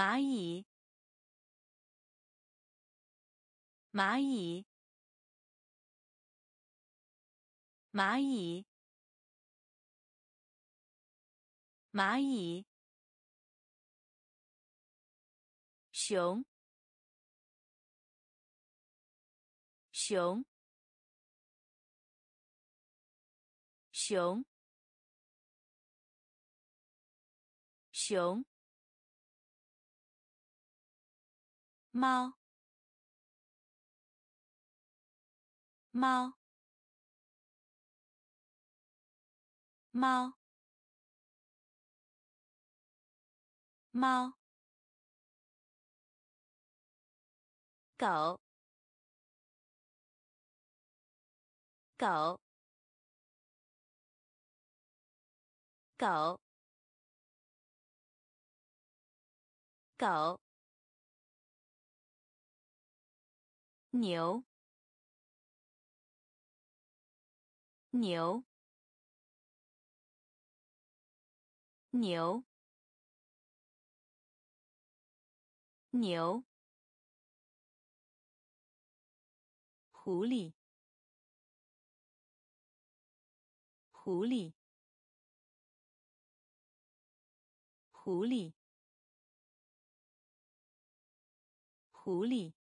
蚂蚁，蚂蚁，蚂蚁，蚂蚁，熊，熊，熊，熊。猫，猫，猫，猫，狗，狗，狗，狗。牛，牛，牛，牛，狐狸，狐狸，狐狸，狐狸。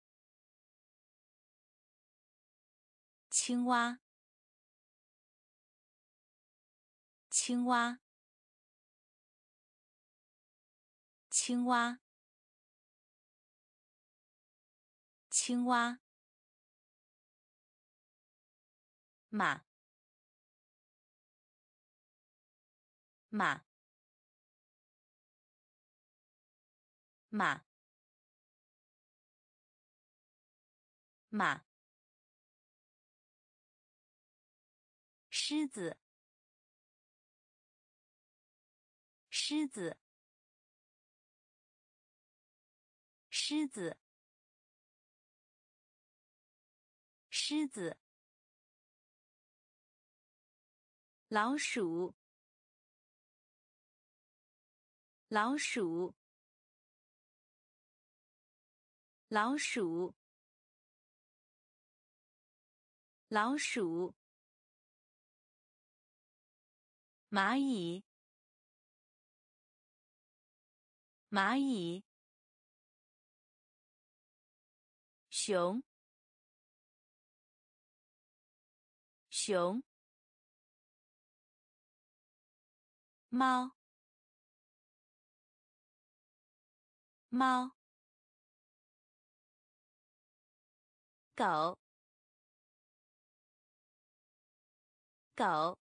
青蛙，青蛙，青蛙，青蛙，马，马，马，马。狮子，狮子，狮子，狮子。老鼠，老鼠，老鼠，老鼠。蚂蚁，蚂蚁，熊，熊，猫，猫，狗，狗。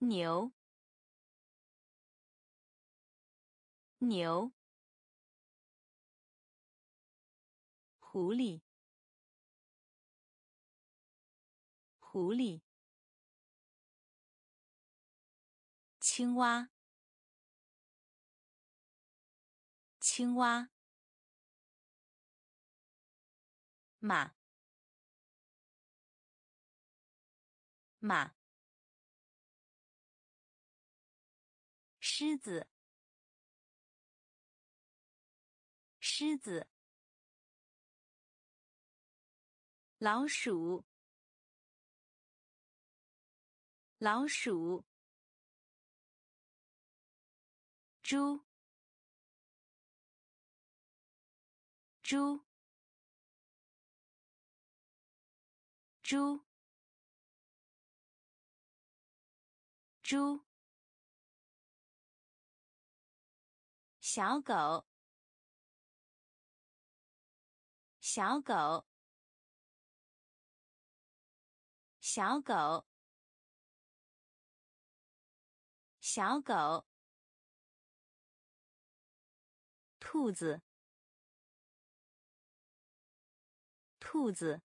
牛，牛，狐狸，狐狸，青蛙，青蛙，马，马。狮子，狮子，老鼠，老鼠，猪，猪，猪，猪。小狗，小狗，小狗，小狗，兔子，兔子，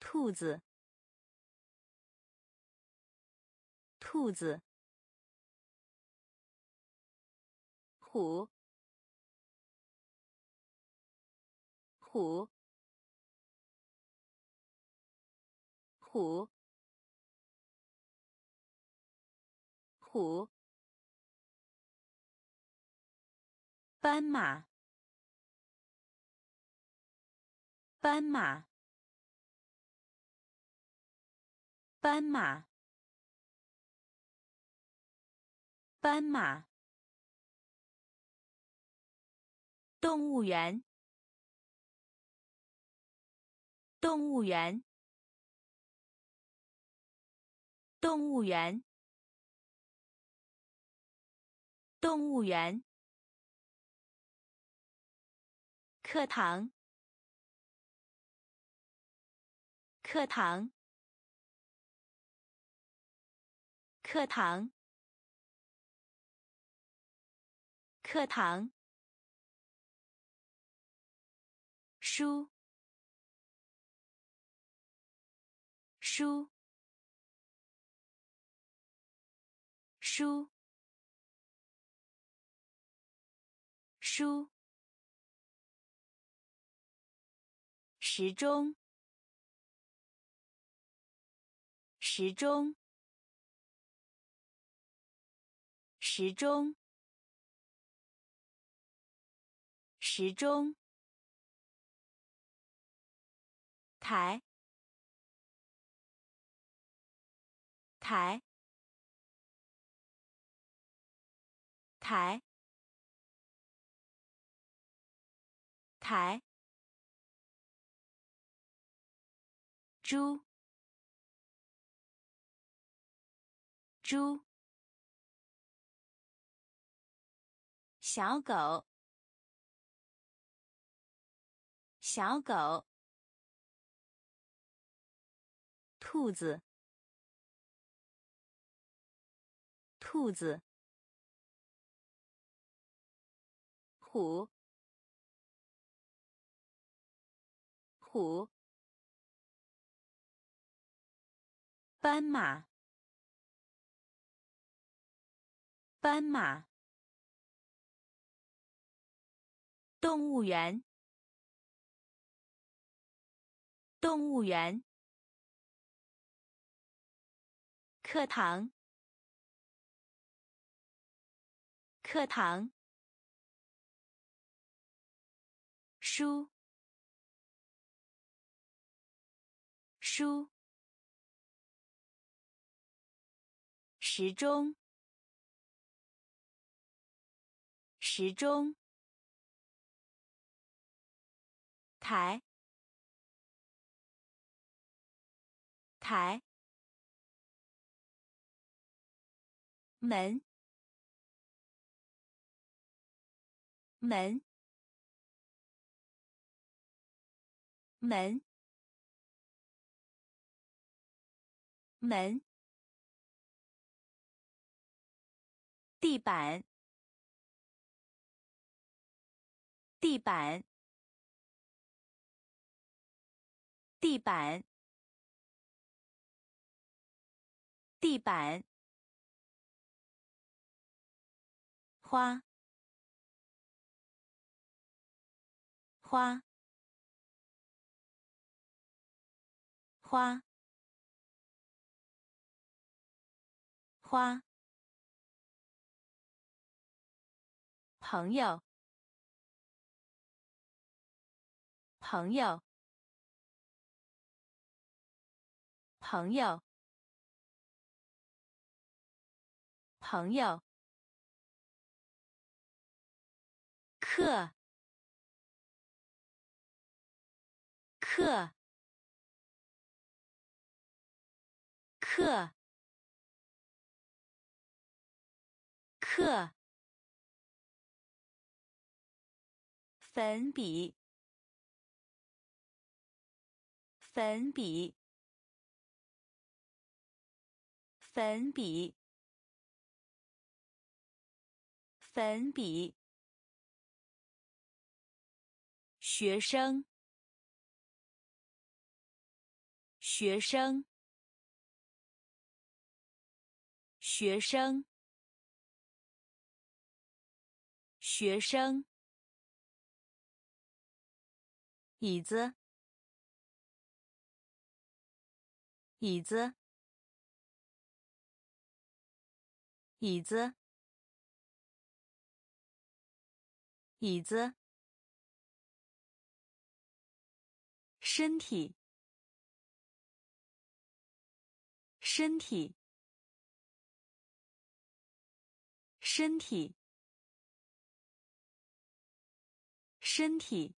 兔子，兔子。虎，虎，虎，虎，斑马，斑马，斑马，斑马。动物园，动物园，动物园，动物园。课堂，课堂，课堂，课堂。书，书，书，书。时钟，时钟，时钟，时钟。台，台，台，台。猪，猪。小狗，小狗。兔子，兔子，虎，虎，斑马，斑马，动物园，动物园。课堂，课堂。书，书。时钟，时钟。台，台。门，门，门，门。地板，地板，地板，地板。花，花，花，花。朋友，朋友，朋友，朋友。课，课，课，课。粉笔，粉笔，粉笔，粉笔。学生，学生，学生，学生。椅子，椅子，椅子，椅子，身体，身体，身体，身体，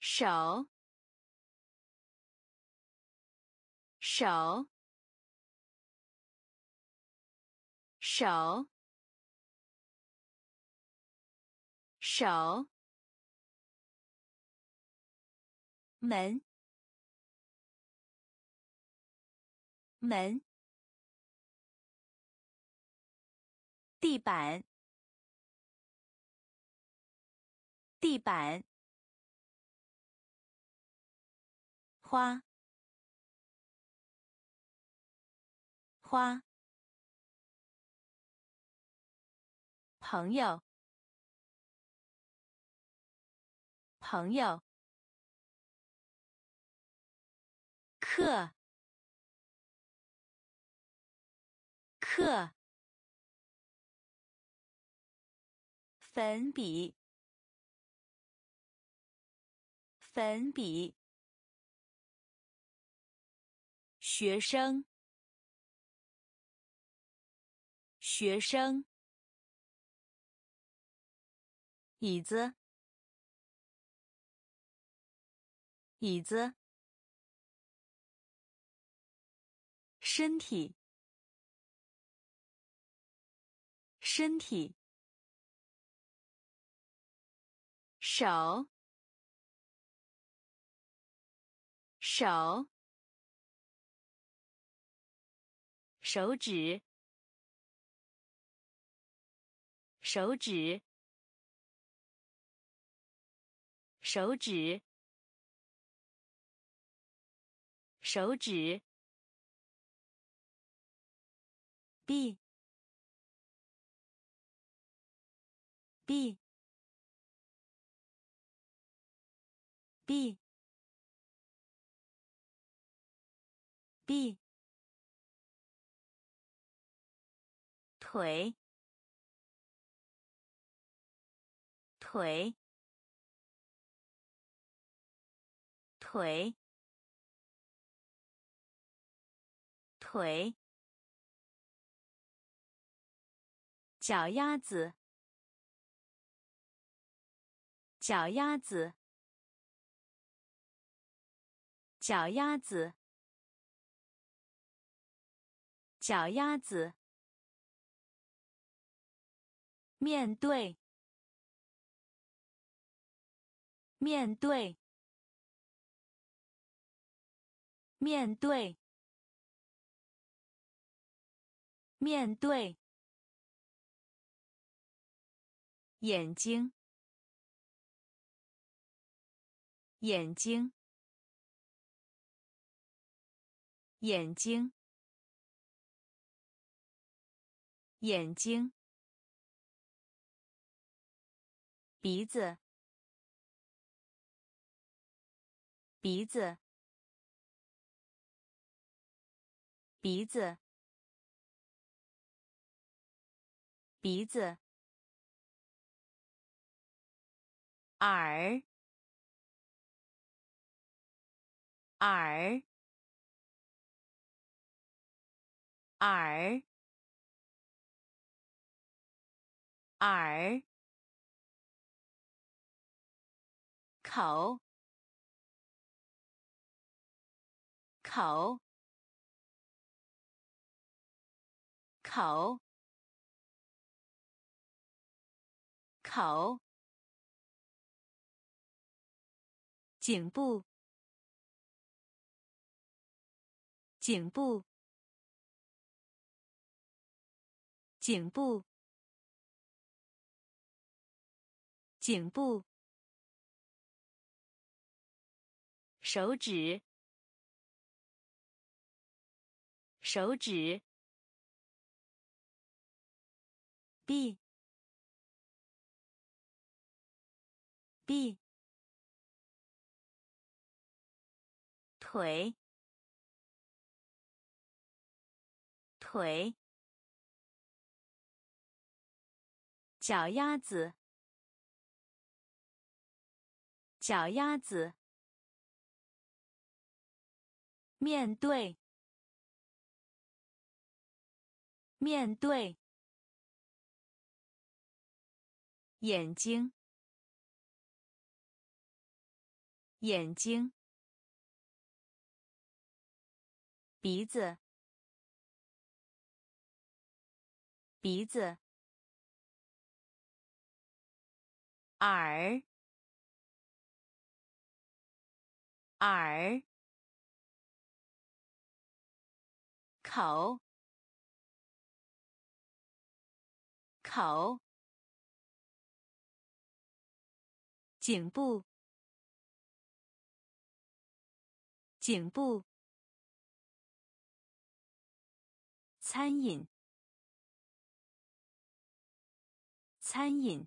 手，手。手，手，门，门，地板，地板，花，花。朋友，朋友，课，课，粉笔，粉笔，学生，学生。椅子，椅子，身体，身体，手，手，手指，手指。手指，手指，b，b，b，b 腿，腿。腿，腿，脚丫子，脚丫子，脚丫子，脚丫子，面对，面对。面对，面对，眼睛，眼睛，眼睛，眼睛，鼻子，鼻子。鼻子，鼻子，耳，耳，耳，耳，口，口。口，口，颈部，颈部，颈部，颈部，手指，手指。b b 腿腿，脚丫子，脚丫子，面对，面对，眼睛，眼睛。鼻子，鼻子，耳，耳，口，口，颈部，颈部。餐饮，餐饮，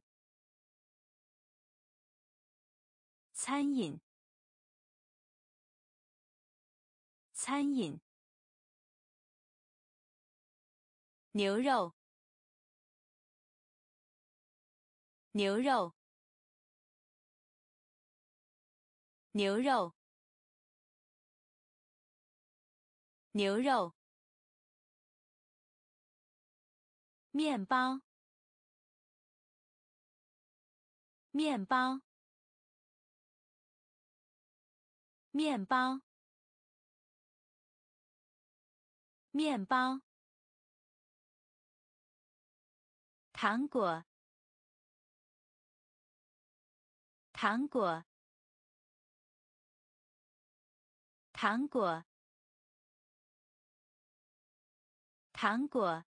餐饮，餐饮。牛肉，牛肉，牛肉，牛肉。面包，面包，面包，面包。糖果，糖果，糖果，糖果。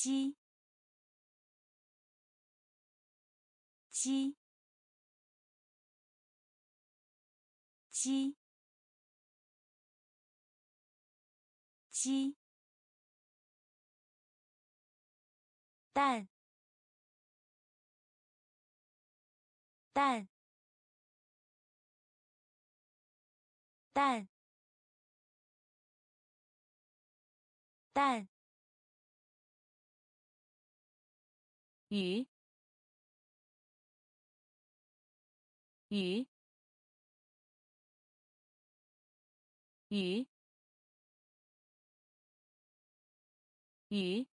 鸡，鸡，鸡，鸡，蛋，蛋，蛋，蛋。鱼，鱼，鱼，鱼，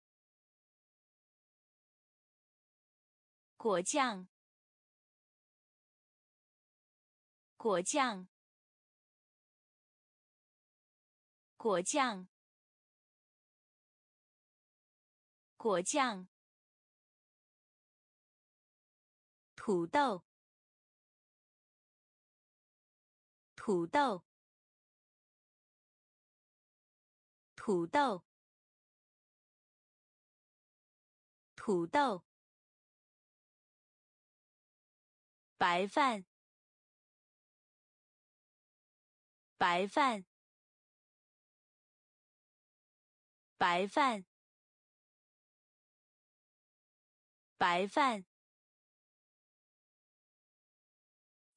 果酱，果酱，果酱，果酱。土豆，土豆，土豆，土豆。白饭，白饭，白饭，白饭。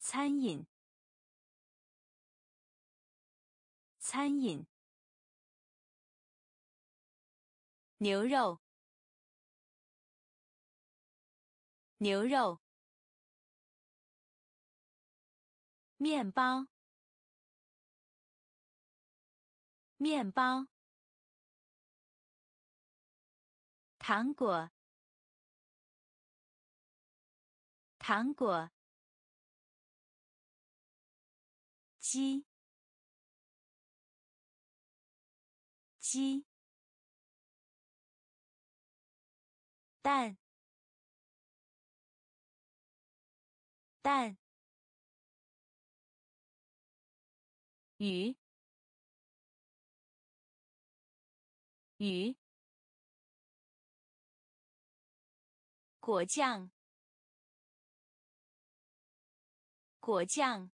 餐饮，餐饮。牛肉，牛肉。面包，面包。糖果，糖果。鸡，鸡，蛋，蛋，鱼，鱼，果酱，果酱。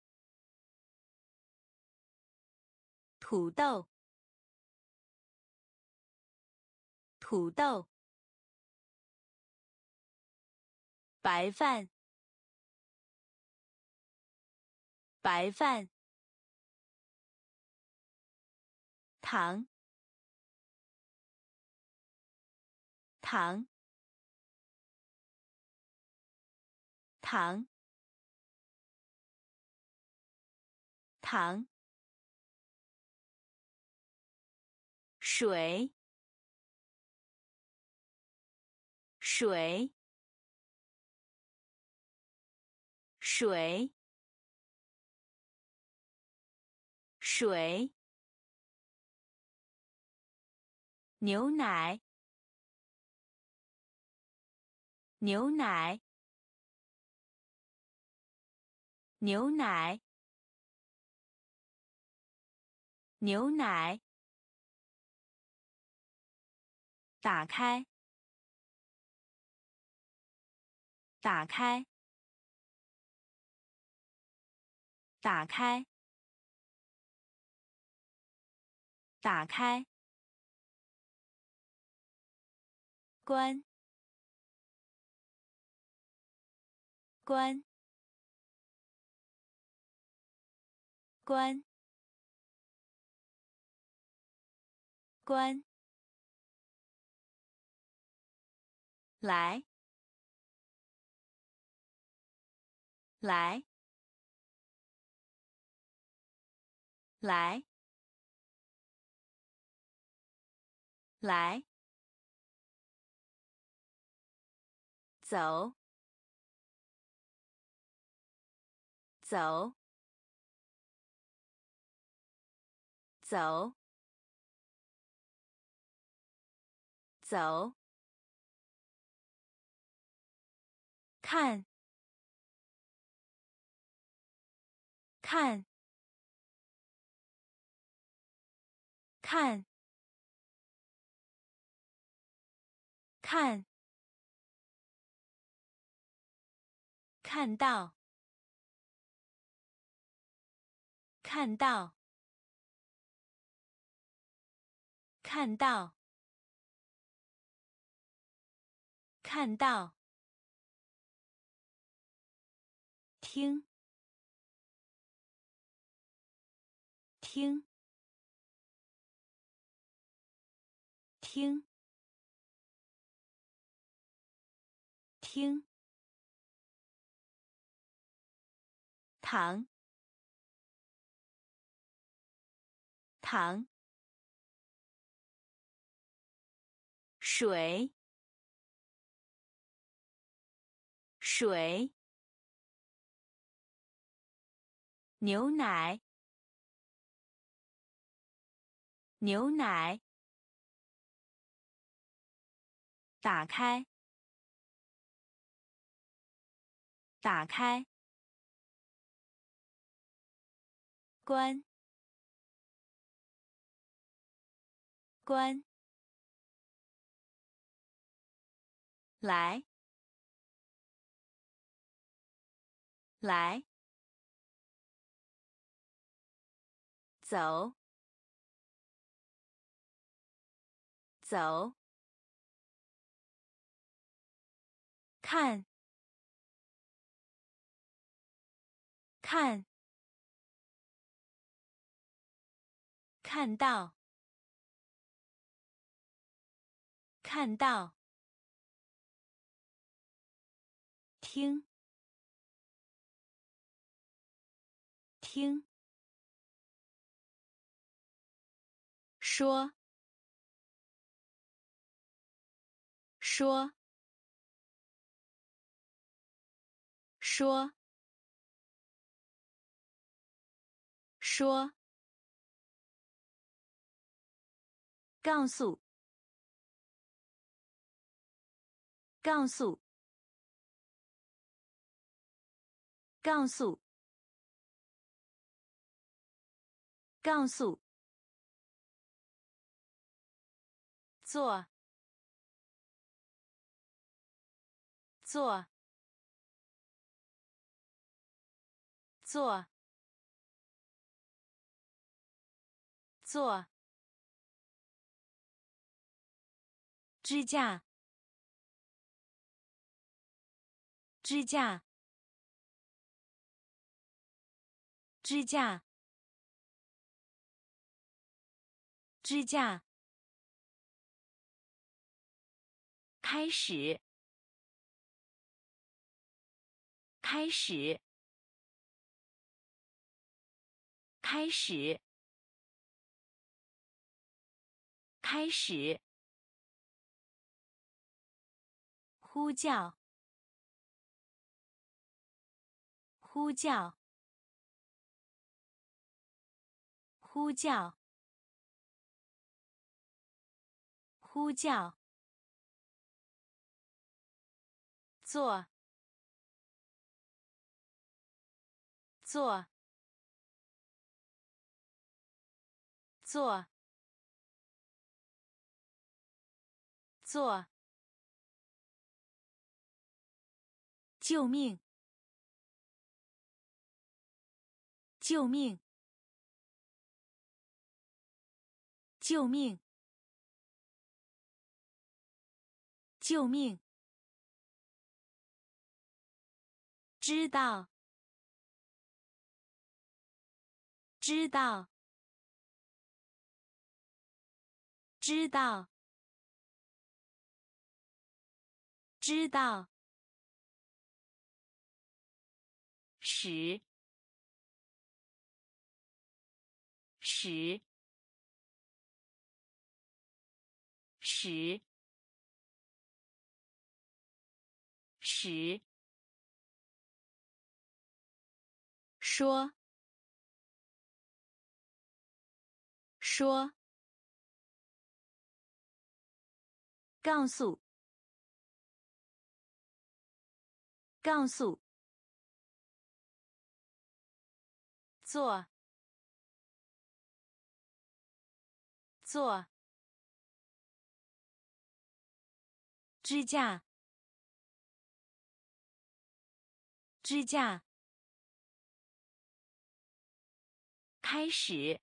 土豆，土豆，白饭，白饭，糖，糖，糖，糖，水，水，水，水。牛奶，牛奶，牛奶，牛奶。打开，打开，打开，打开。关，关，关，关，来，来，来，来。走，走，走，走，看，看，看，看。看到，看到，看到，看到，听，听，听，听。糖，糖，水，水，牛奶，牛奶，打开，打开。关，关，来，来，走，走，看，看。看到，看到，听，听，说，说，说，说。告诉，告诉，告诉，告诉，做，做，做，做。支架，支架，支架，支架，开始，开始，开始，开始。呼叫！呼叫！呼叫！呼叫！做！做！做！做！救命！救命！救命！救命！知道！知道！知道！知道！十，十，十，十，说，说，告诉，告诉。做，做，支架，支架，开始，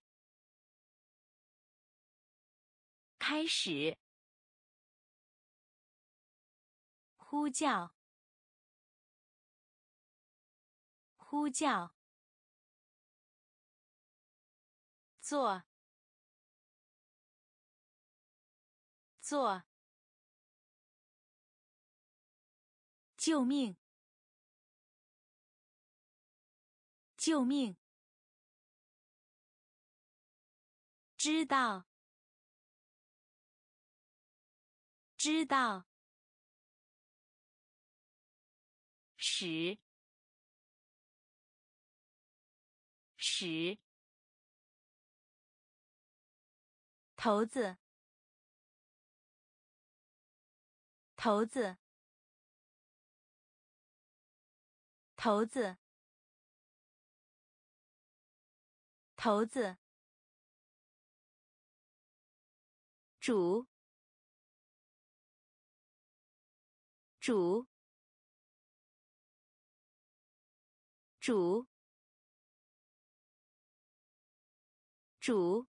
开始，呼叫，呼叫。做，做，救命！救命！知道，知道，十，十。头子，头子，头子，头子，主，主，主，主。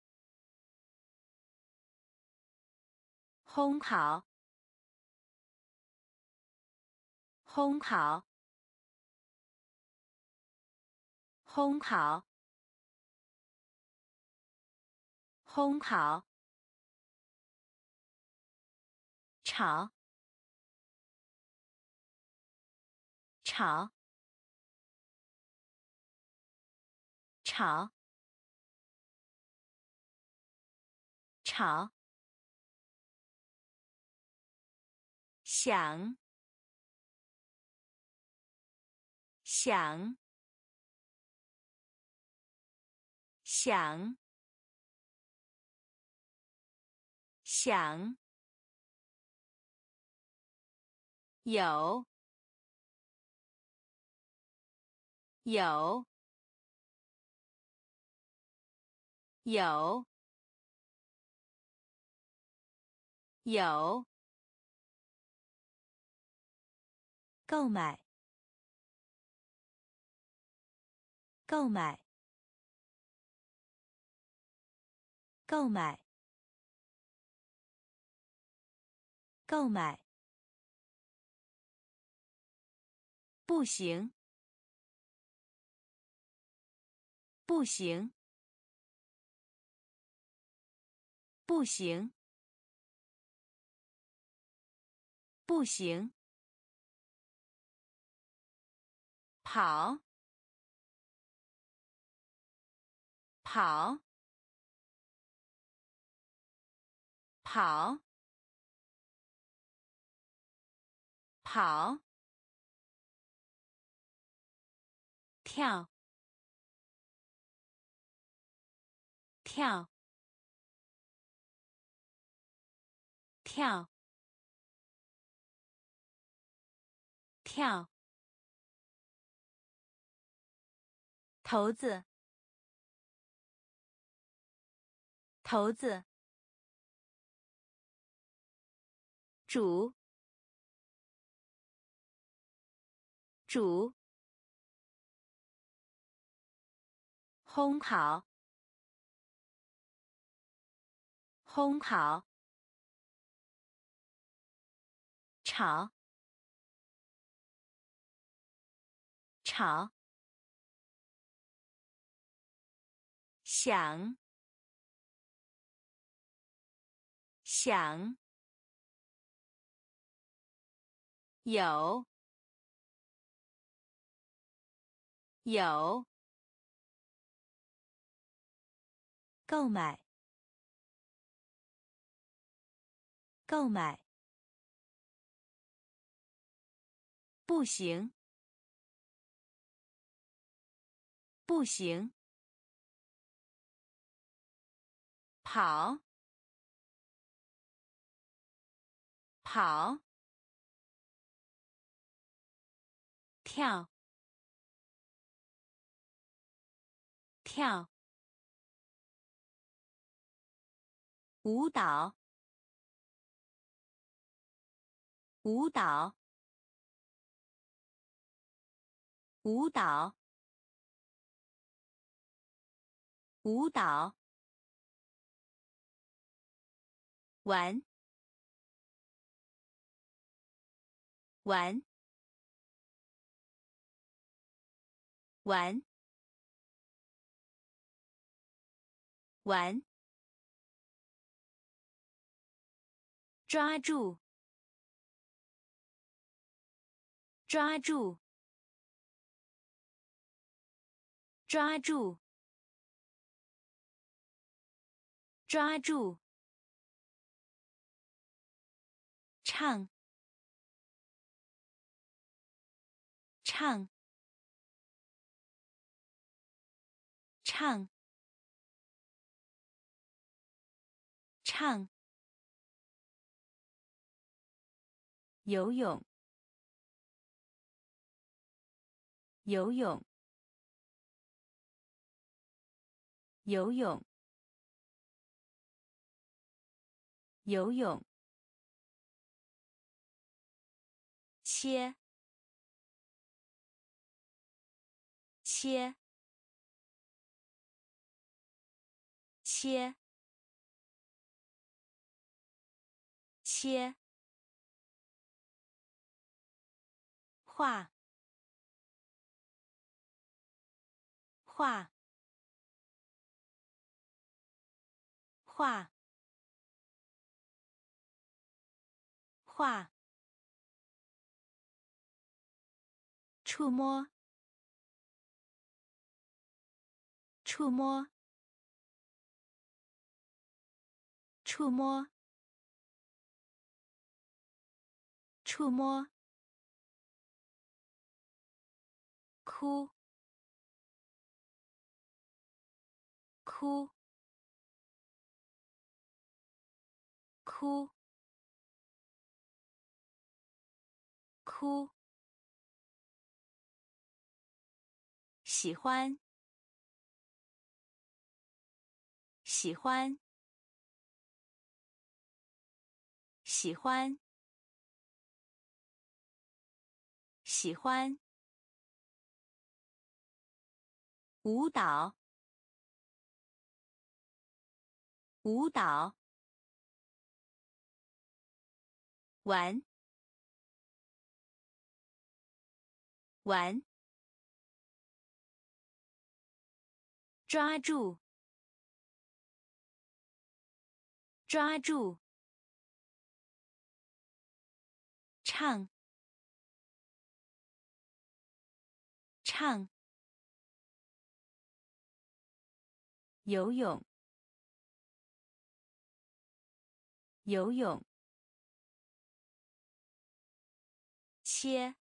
烘烤，烘烤，烘烤，烘烤，炒，炒，炒，炒。想，想，想，想，有，有，有，有。购买，购买，购买，购买。不行，不行，不行，不行，跑，跑，跑，跑，跳，跳。跳，跳，头子，头子，煮，煮，烘烤，烘烤。炒，炒，想，想，有，有，购买，购买。不行，不行，跑，跑，跳，跳，舞蹈，舞蹈。舞蹈，舞蹈，玩，玩，玩，玩，抓住，抓住。抓住！抓住！唱！唱！唱！唱！游泳！游泳！游泳，游泳，切，切，切，切，画，画。画，画，触摸，触摸，触摸，触摸，哭，哭。哭，哭，喜欢，喜欢，喜欢，喜欢，舞蹈，舞蹈。玩，玩，抓住，抓住，唱，唱，游泳，游泳，切，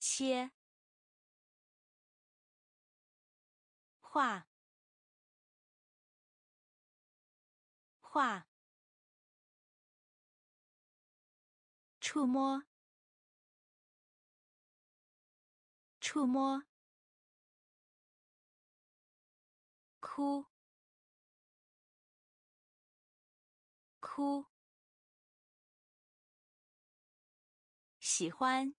切，画。画，触摸，触摸，哭，哭，喜欢，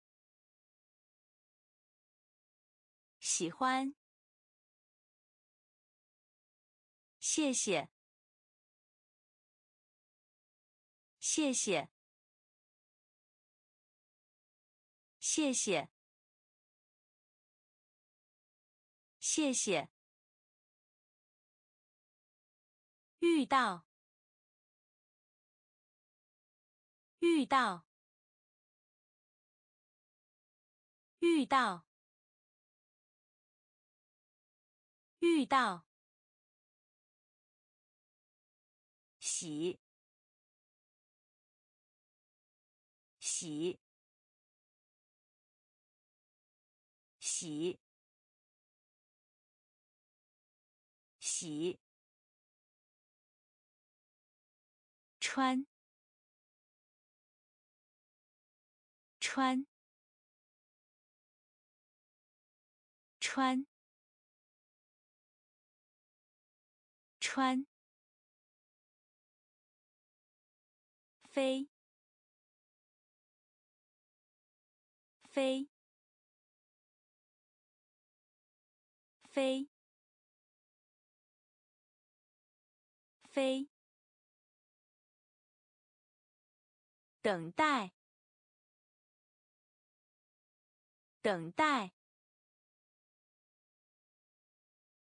喜欢，谢谢。谢谢，谢谢，谢谢。遇到，遇到，遇到，遇到。洗。洗，洗，洗，穿，穿，穿，穿，飞。飞，飞，飞，等待，等待，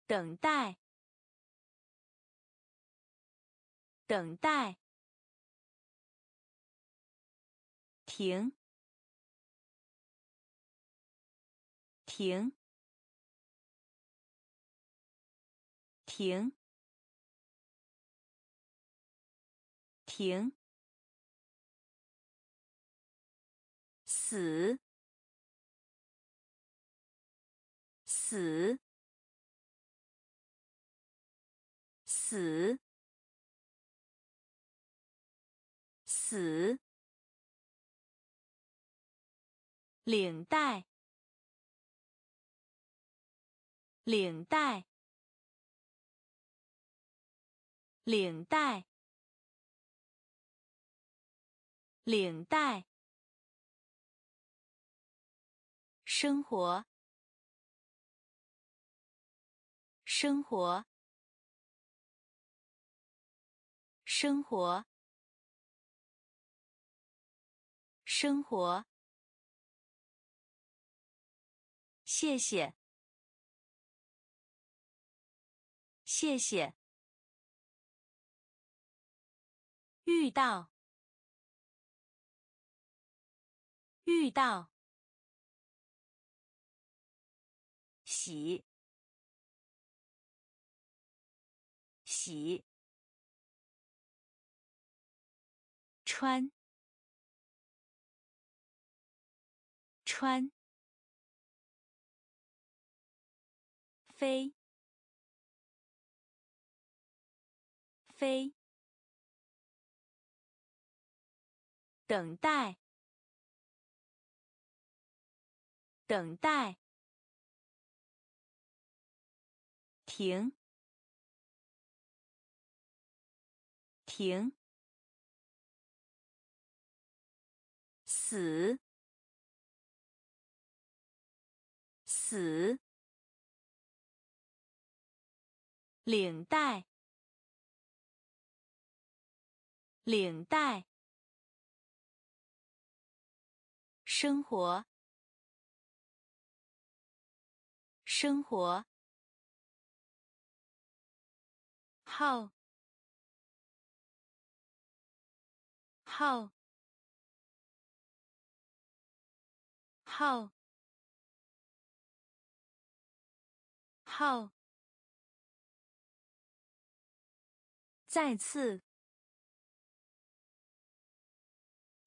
等待，等待，停。停！停！停！死！死！死！死！领带。领带，领带，领带。生活，生活，生活，生活。谢谢。谢谢。遇到，遇到。洗，洗。穿，穿。飞。飞，等待，等待，停，停，死，死，领带。领带，生活，生活，后，后，后，后，再次，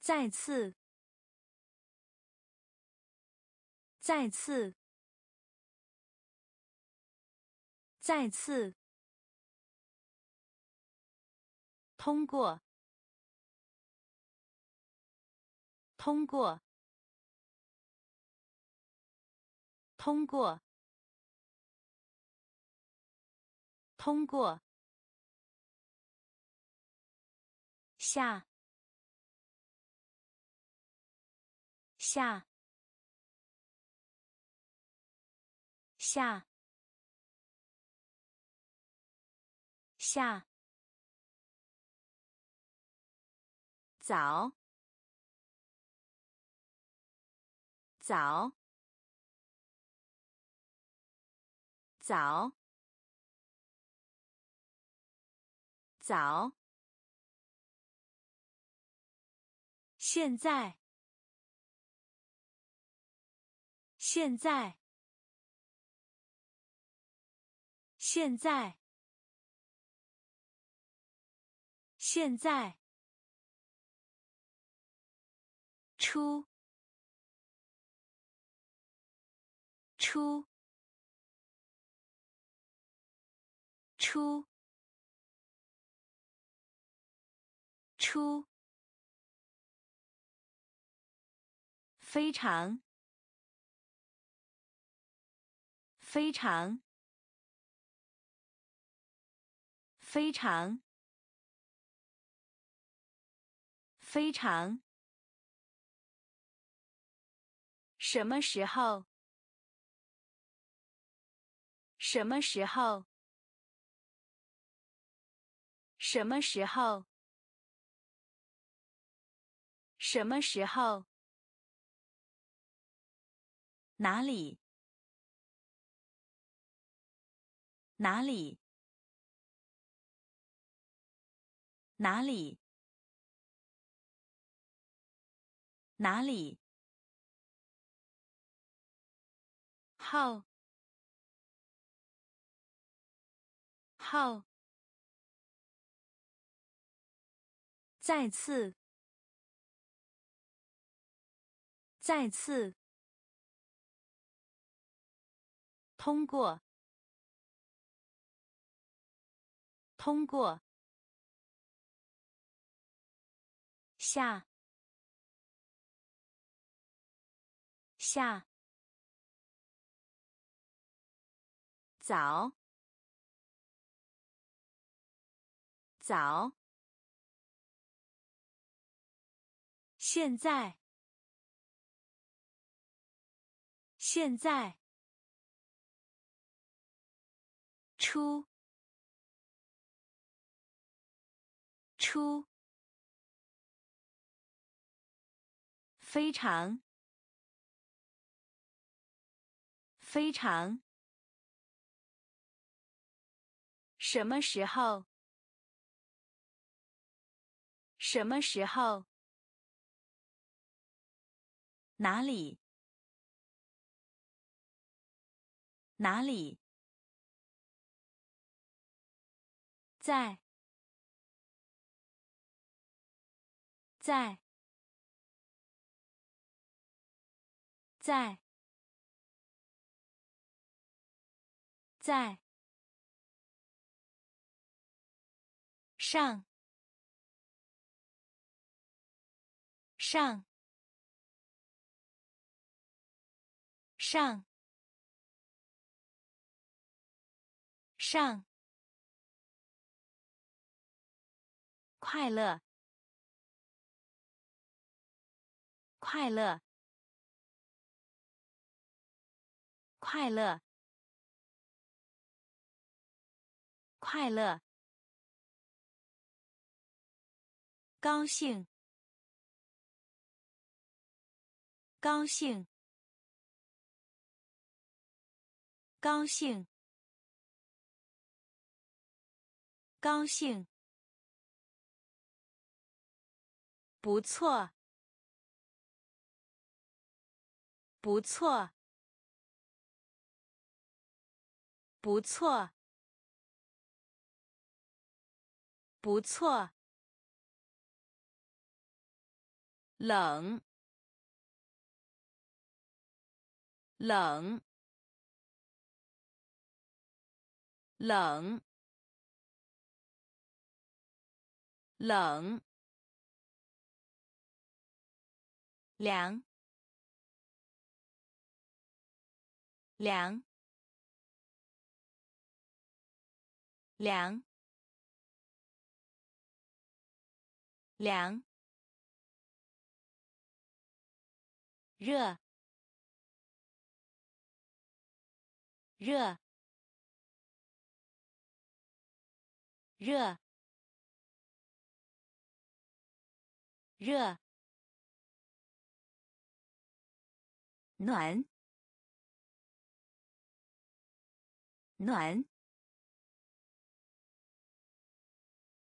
再次，再次，再次。通过，通过，通过，通过。下，下，下，下。早，早，早，早。现在，现在，现在，现在。出，出，出，出，非常，非常，非常，非常。什么时候？什么时候？什么时候？什么时候？哪里？哪里？哪里？哪里？后，后，再次，再次，通过，通过，下，下。早，早。现在，现在。出，出。非常，非常。什么时候？什么时候？哪里？哪里？在？在？在？在？上。上。上。上，快乐。快乐。快乐。快乐。高兴，高兴，高兴，高兴，不错，不错，不错，不错，冷，冷，冷。冷，凉，凉，凉，凉，热，热，热。热，暖，暖，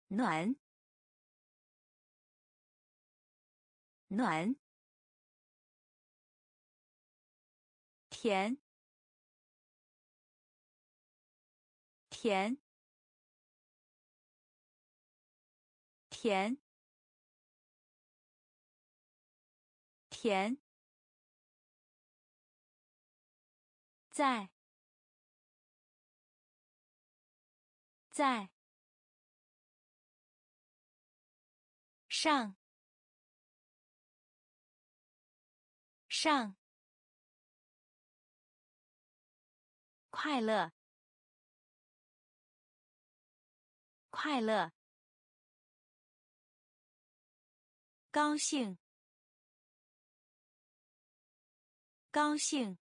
暖，暖，甜，甜，甜。甜，在，在，上，上，快乐，快乐，高兴。高兴，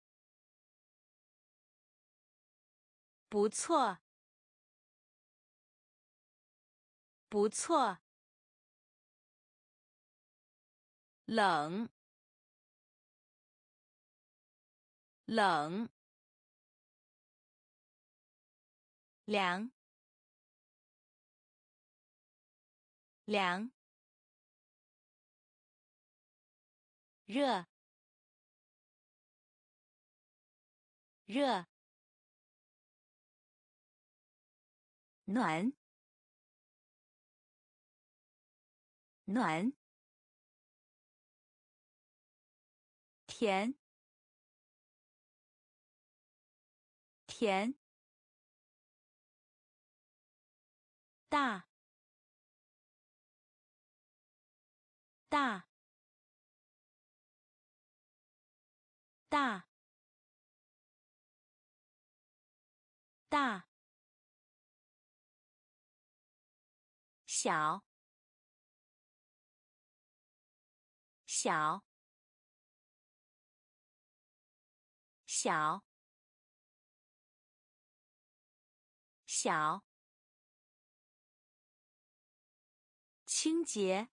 不错，不错。冷，冷，凉，凉，热。热，暖，暖，甜，甜，大，大，大。大，小，小，小，小，清洁，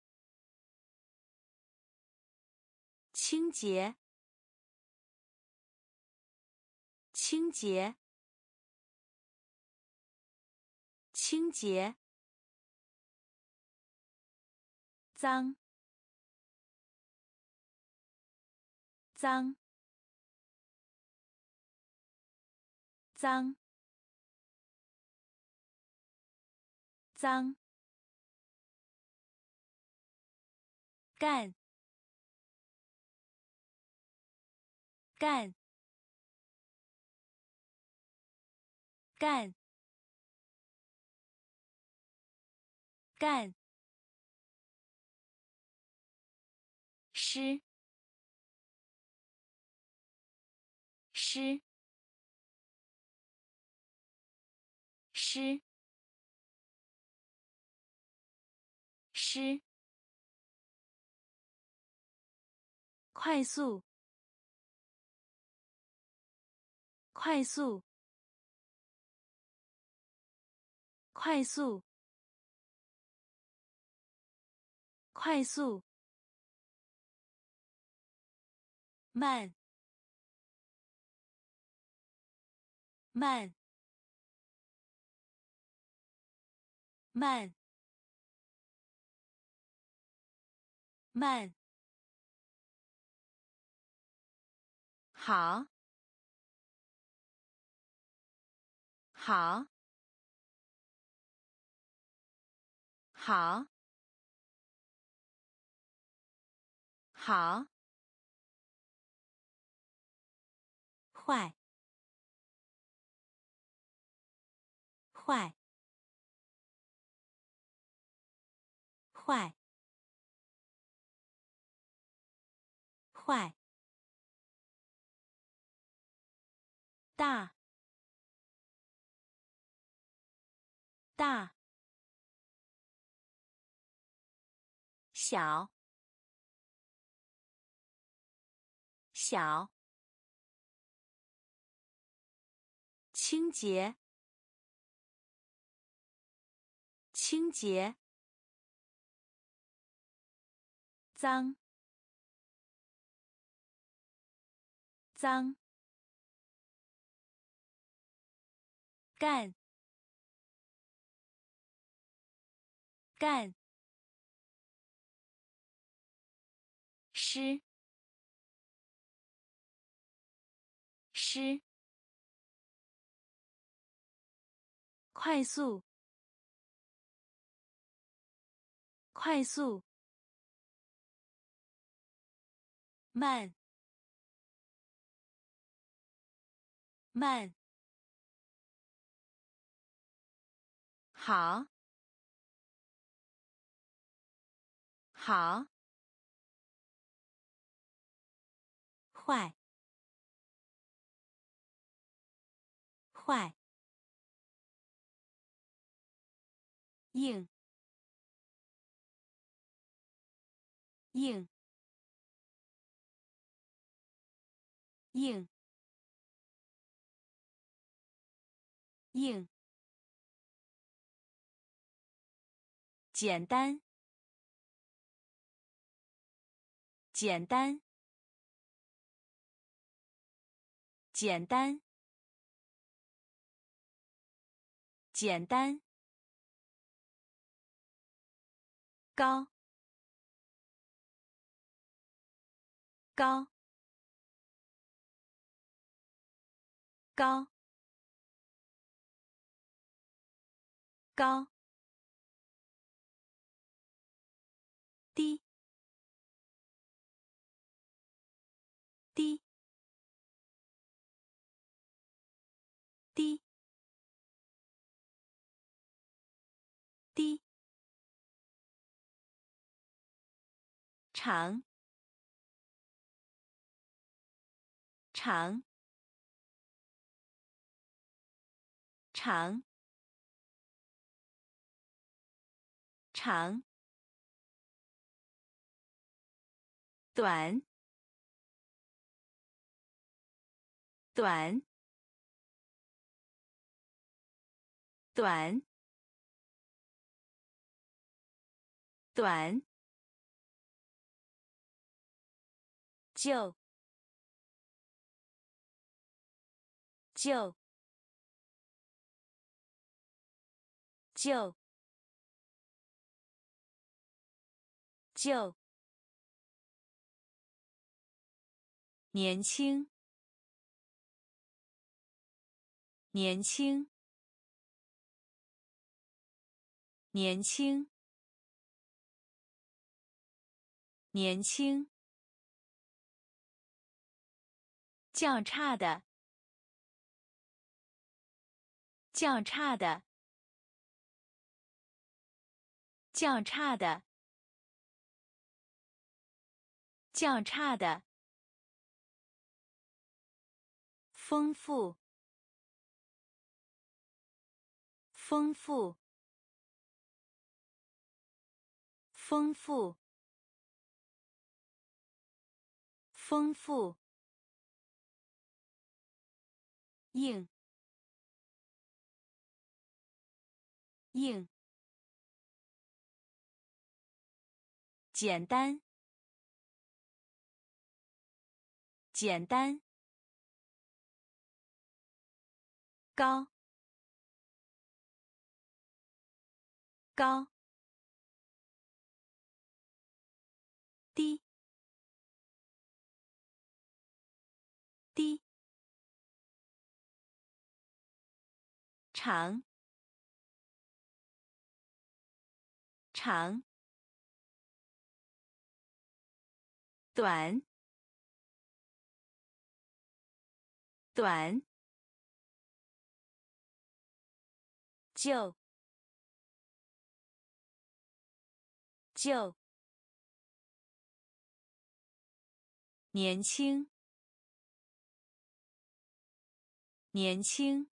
清洁，清洁。清洁，脏，脏，脏，脏，干，干，干。干，湿，湿，湿，湿，快速，快速，快速。快速，慢，慢，慢，慢，好，好，好，好，坏，坏。坏，坏，大，大，小，小，清洁，清洁。脏，脏，干，干，湿，湿，快速，快速。慢，慢，好，好，坏，坏，硬，硬。硬，硬，简单，简单，简单，简单，高，高。高，高，长，长。长，长，短，短，短，短，就，就。就就年轻。年轻。年轻。年轻。较差的。较差的。较差的，较差的，丰富，丰富，丰富，丰富，硬，硬。简单，简单，高，高，长，长，短，短。就就年轻。年轻。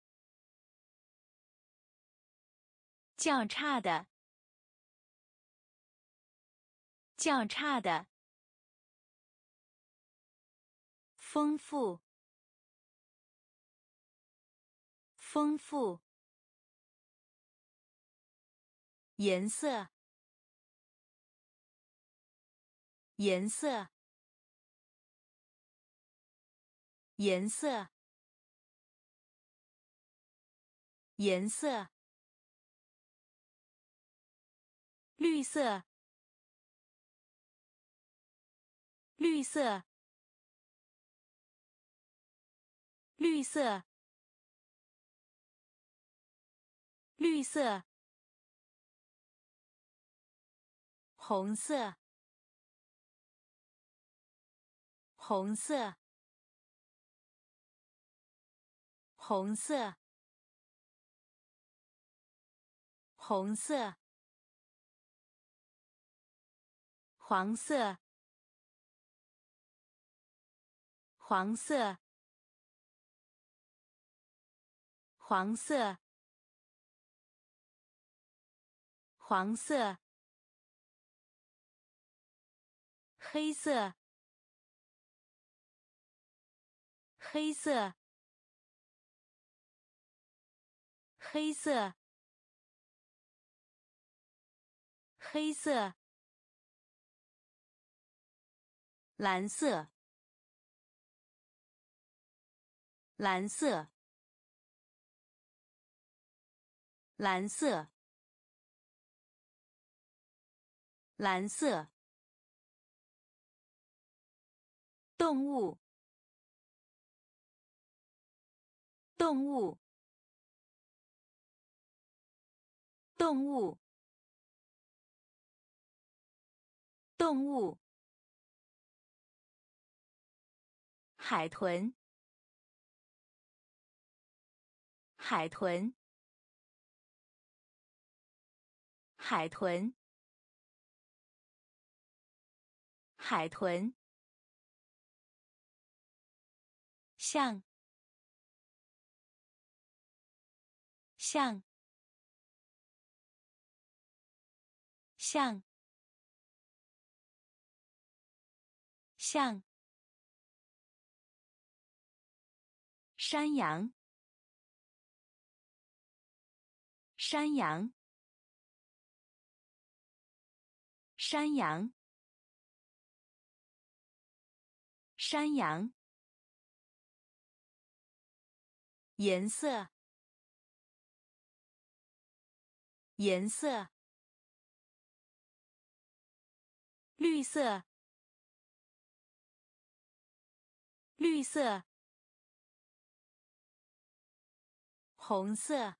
较差的。较差的。丰富。丰富。颜色，颜色，颜色，颜色，绿色，绿色，绿色，绿色。红色，红色，红色，红色，黄色，黄色，黄色，黄色。黑色，黑色，黑色，黑色，蓝色，蓝色，蓝色，蓝色。动物，动物，动物，动物，海豚，海豚，海豚，海豚。像，像，像，像，山羊，山羊，山羊，山羊。颜色，颜色，绿色，绿色，红色，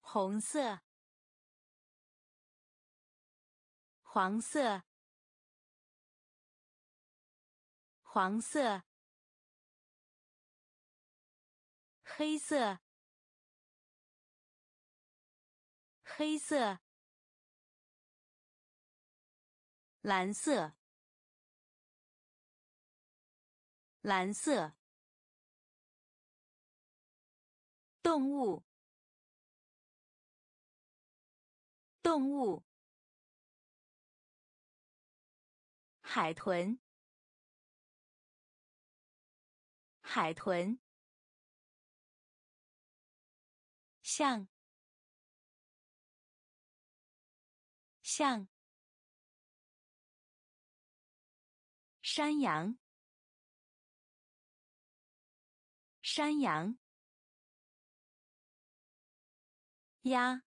红色，黄色，黄色。黑色，黑色，蓝色，蓝色，动物，动物，海豚，海豚。像，像，山羊，山羊，鸭，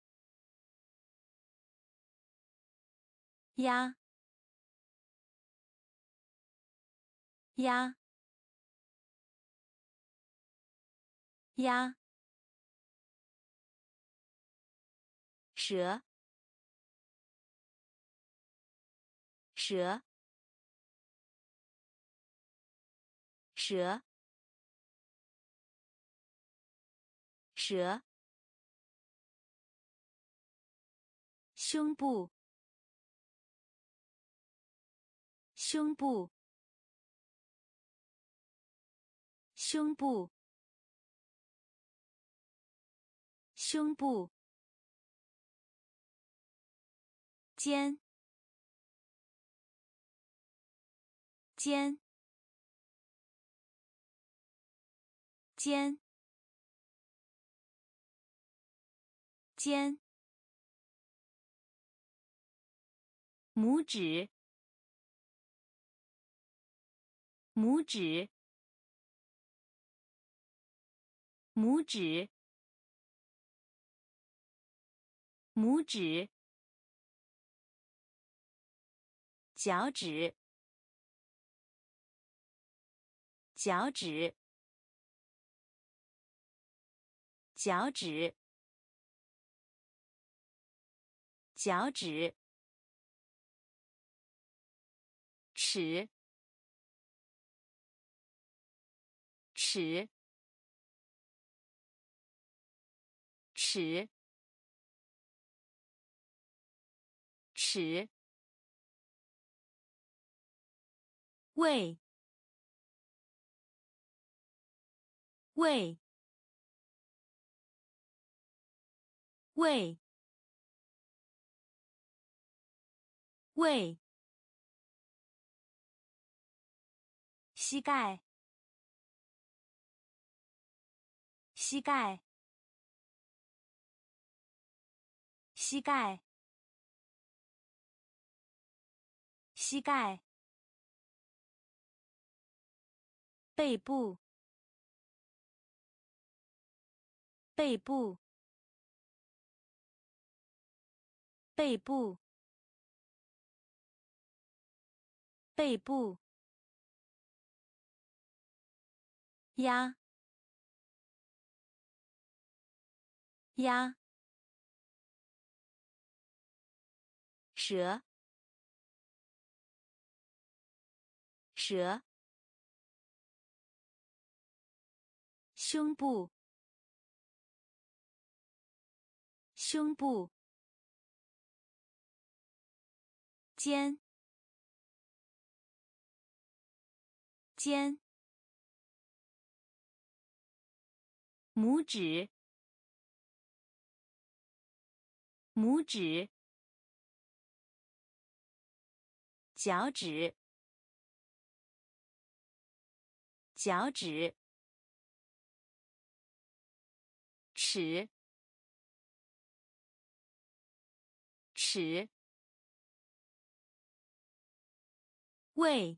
鸭，鸭，鸭，蛇，蛇，蛇，蛇。胸部，胸部，胸部，胸部，肩，肩，肩，肩。拇指，拇指，拇指，拇指，脚趾，脚趾，脚趾，脚趾。尺，尺，尺，尺，胃，胃，胃，胃。膝盖，膝盖，膝盖，膝盖，背部，背部，背部，背部。鸭，鸭，蛇，蛇，胸部，胸部，肩，肩。拇指，拇指，脚趾，脚趾，尺，尺，胃，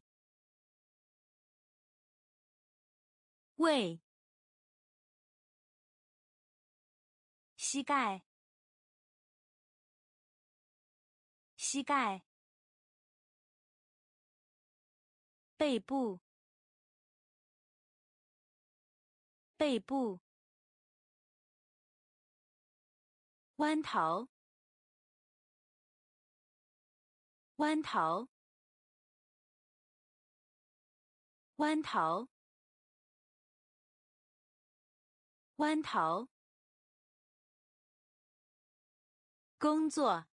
胃。膝盖，膝盖，背部，背部，弯头，弯头，弯头，弯头。工作，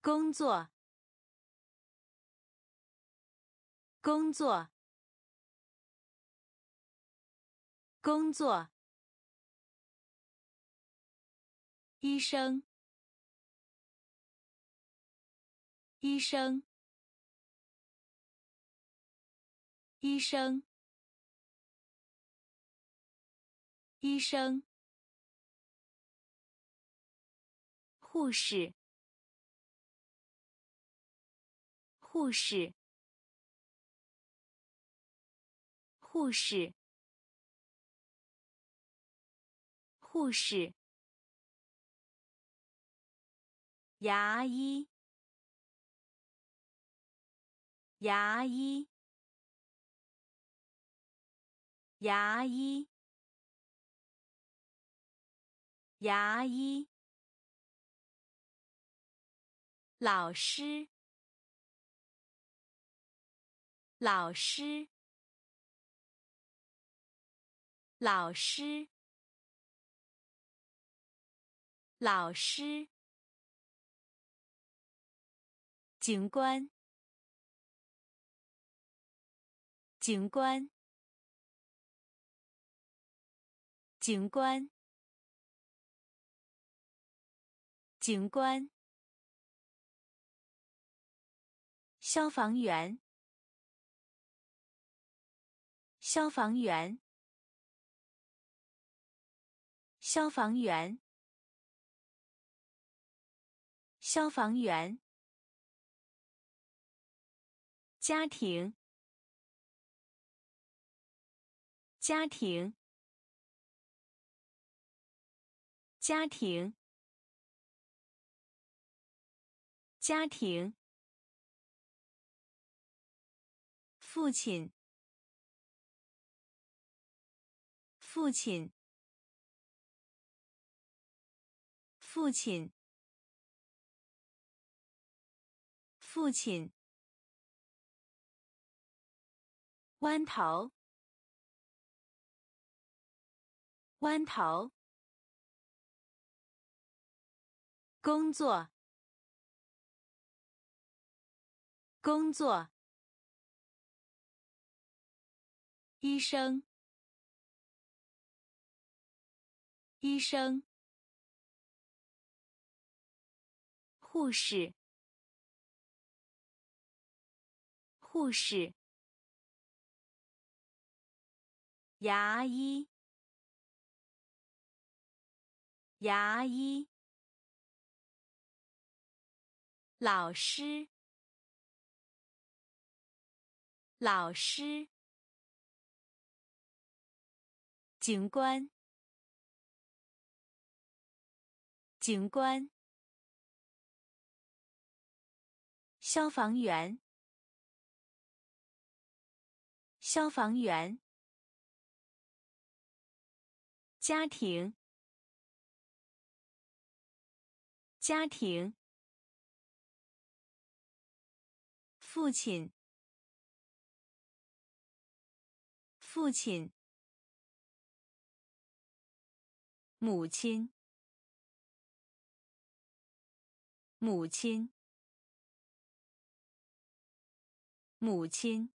工作，工作，工作。医生，医生，医生，医生。护士，护士，护士，护士，牙医，牙医，牙医，牙医，老师，老师，老师。老师，警官，警官，警官，警官，消防员，消防员，消防员。消防员，家庭，家庭，家庭，家庭，父亲，父亲，父亲。父亲，弯头，弯头，工作，工作，医生，医生，护士。护士，牙医，牙医，老师，老师，警官，警官，消防员。消防员，家庭，家庭，父亲，父亲，母亲，母亲，母亲。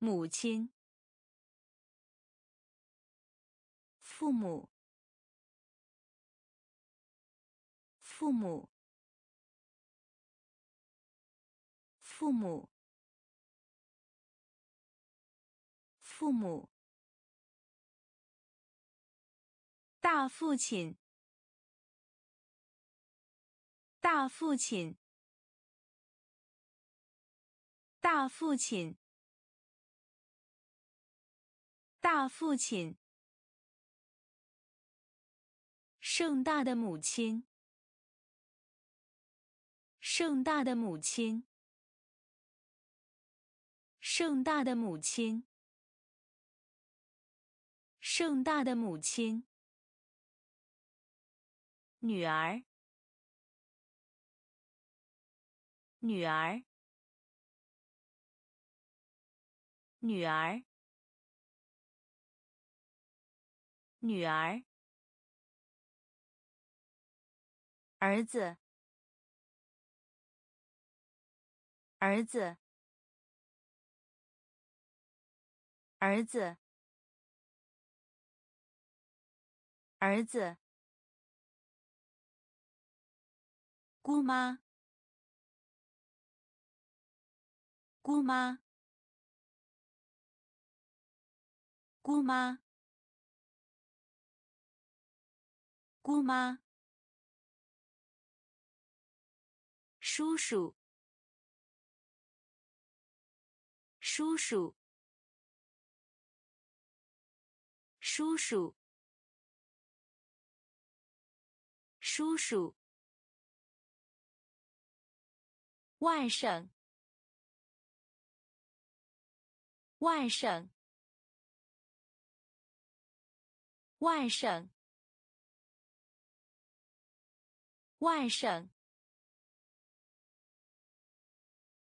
母亲，父母，父母，父母，父母，大父亲，大父亲，大父亲。大父亲，盛大的母亲，盛大的母亲，盛大的母亲，盛大的母亲，女儿，女儿，女儿。女儿，儿子，儿子，儿子，儿子，姑妈，姑妈，姑妈。姑妈，叔叔，叔叔，叔叔，叔叔，外甥，外甥，外甥，外甥，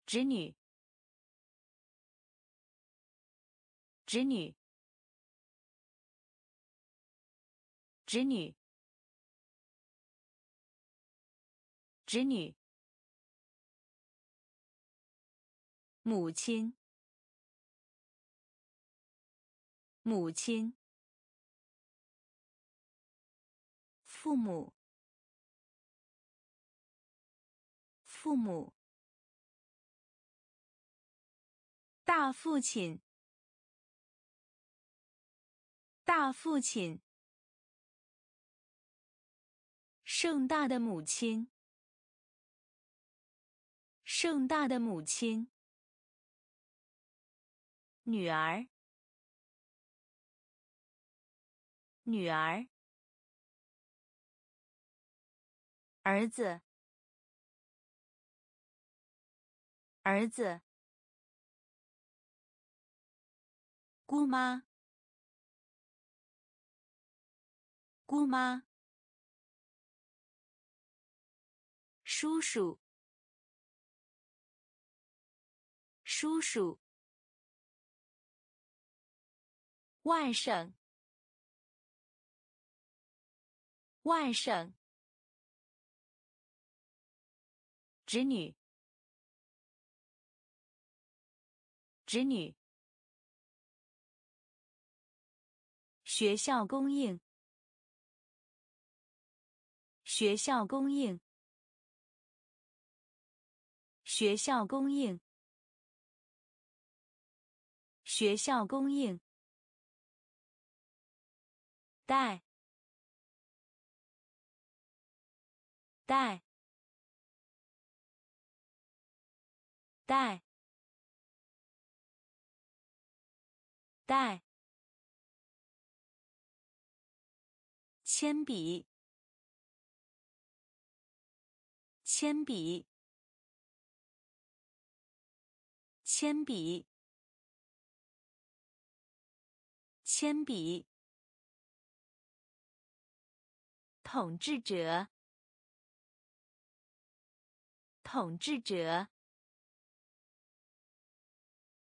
侄女，侄女。侄女，侄女，母亲，母亲，父母，父母，大父亲，大父亲。盛大的母亲，盛大的母亲，女儿，女儿，儿子，儿子，姑妈，姑妈。叔叔，叔叔，外甥，外甥，侄女，侄女，学校供应，学校供应。学校供应，学校供应，带，带，带，带，铅笔，铅笔。铅笔，铅笔，统治者，统治者，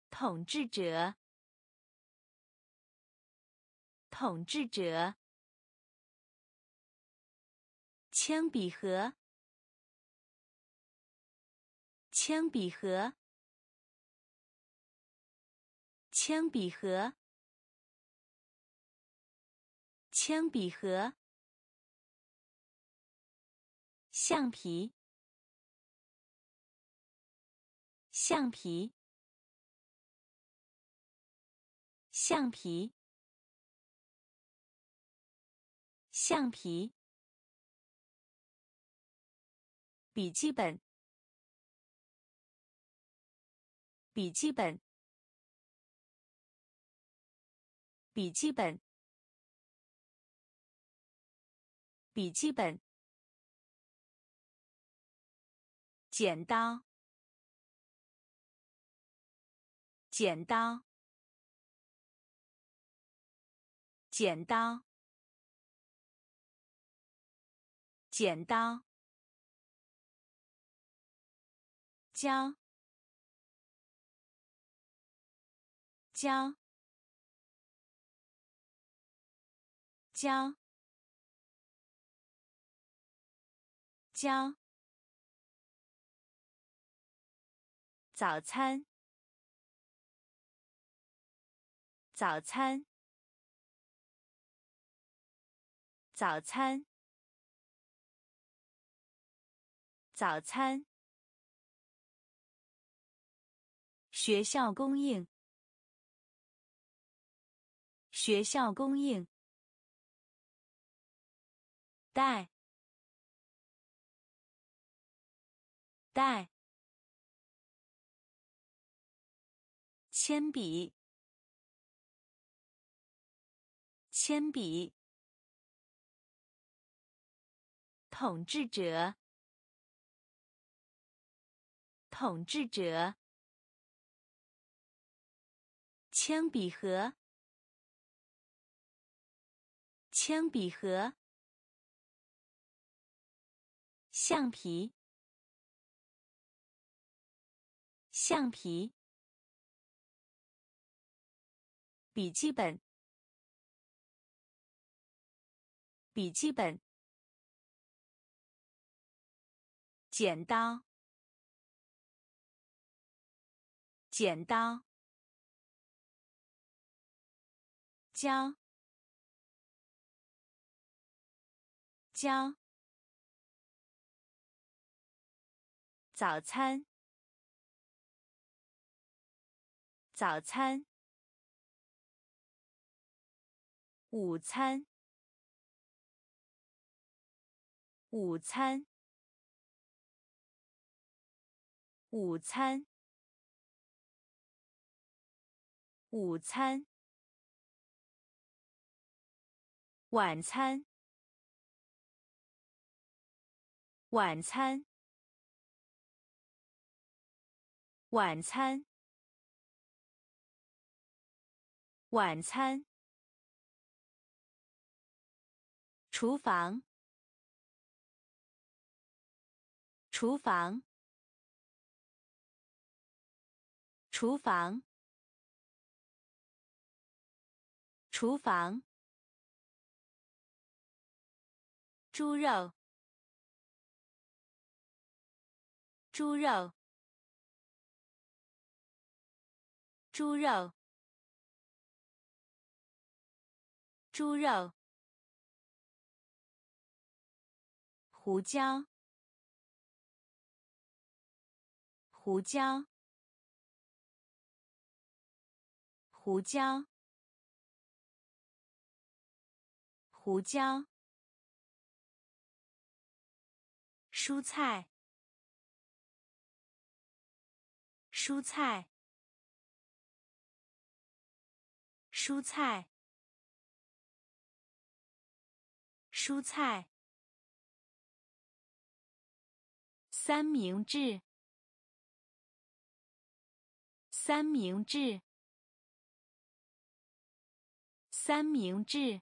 统治者，统治者，铅笔盒，铅笔盒。铅笔盒，铅笔盒，橡皮，橡皮，橡皮，橡皮，笔记本，笔记本。笔记本，笔记本，剪刀，剪刀，剪刀，剪刀，胶，胶。胶，胶，早餐，早餐，早餐，早餐，学校供应，学校供应。带，带，铅笔，铅。笔，统治者，统治者，铅笔盒，铅笔盒，橡皮，橡皮，笔记本。笔记本，剪刀，剪刀，胶，胶，早餐，早餐，午餐。午餐，午餐，午餐，晚餐，晚餐，晚餐，晚餐，厨房。厨房，厨房，厨房。猪肉，猪肉，猪肉，猪肉。胡椒。胡椒，胡椒，胡椒。蔬菜，蔬菜，蔬菜，蔬菜。三明治。三明治，三明治，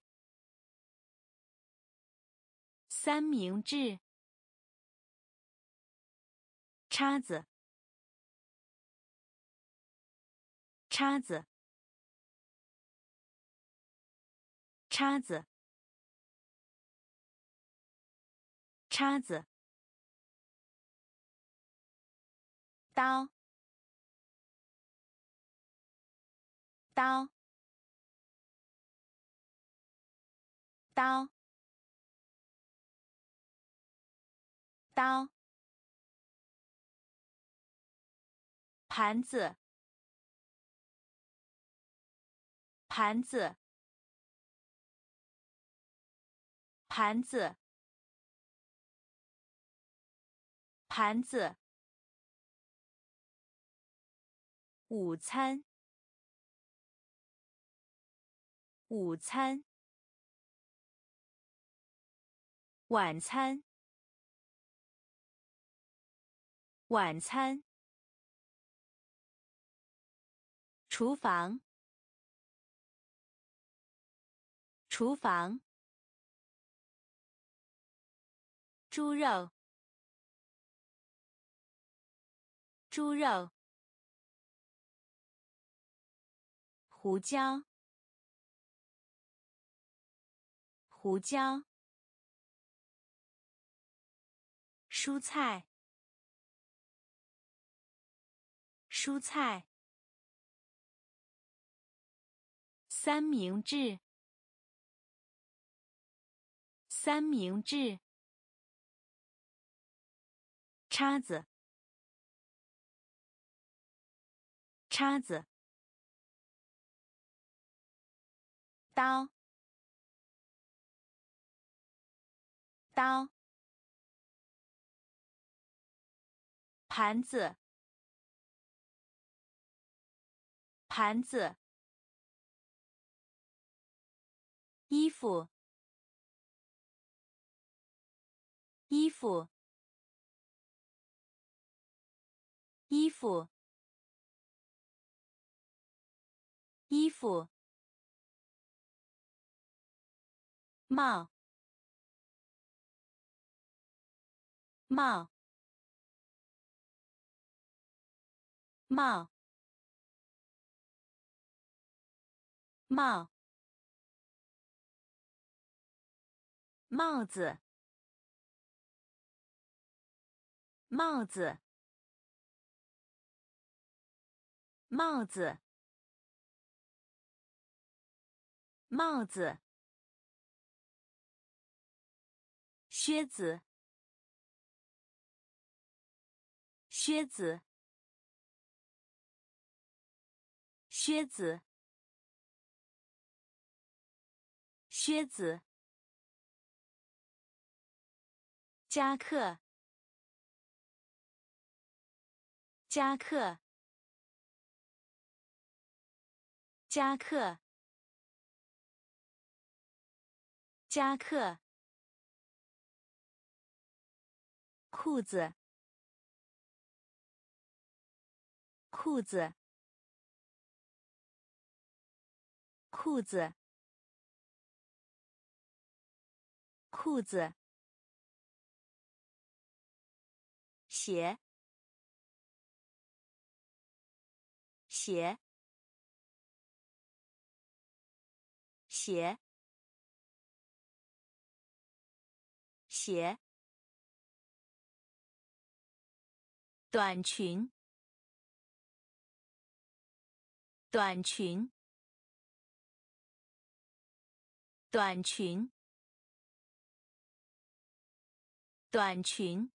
三明治。叉子，叉子，叉子，叉子。刀。刀，刀，刀，盘子，盘子，盘子，盘子，午餐。午餐，晚餐，晚餐。厨房，厨房。猪肉，猪肉。胡椒。胡椒，蔬菜，蔬菜，三明治，三明治，叉子，叉子，刀。刀，盘子，盘子，衣服，衣服，衣服，衣服，帽，帽，帽，帽。帽子，帽子，帽子，帽子，靴子，靴子，靴子，靴子。夹克，夹克，夹克，夹克。裤子，裤子，裤子，裤子。鞋，鞋，鞋，鞋。短裙，短裙，短裙，短裙。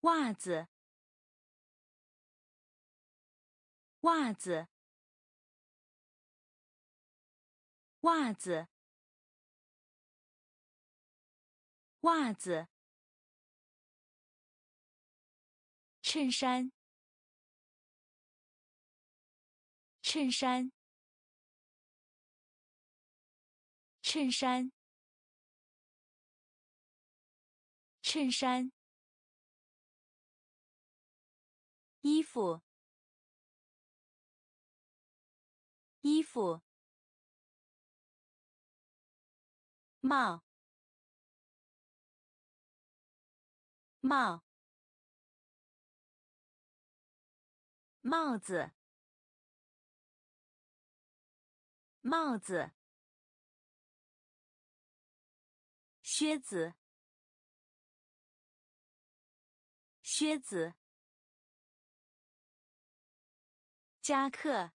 袜子，袜子，袜子，袜子。衬衫，衬衫，衬衫，衬衫。衣服，衣服，帽，帽，帽子，帽子，靴子，靴子。夹克，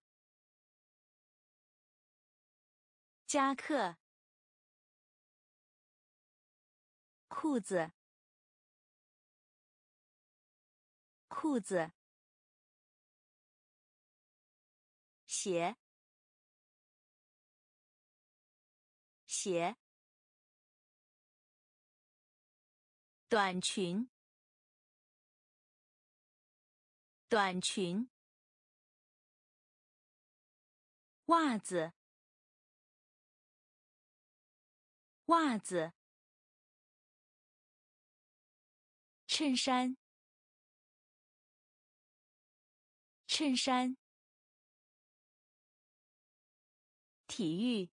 夹克，裤子，裤子，鞋，鞋，短裙，短裙。袜子，袜子，衬衫，衬衫，体育，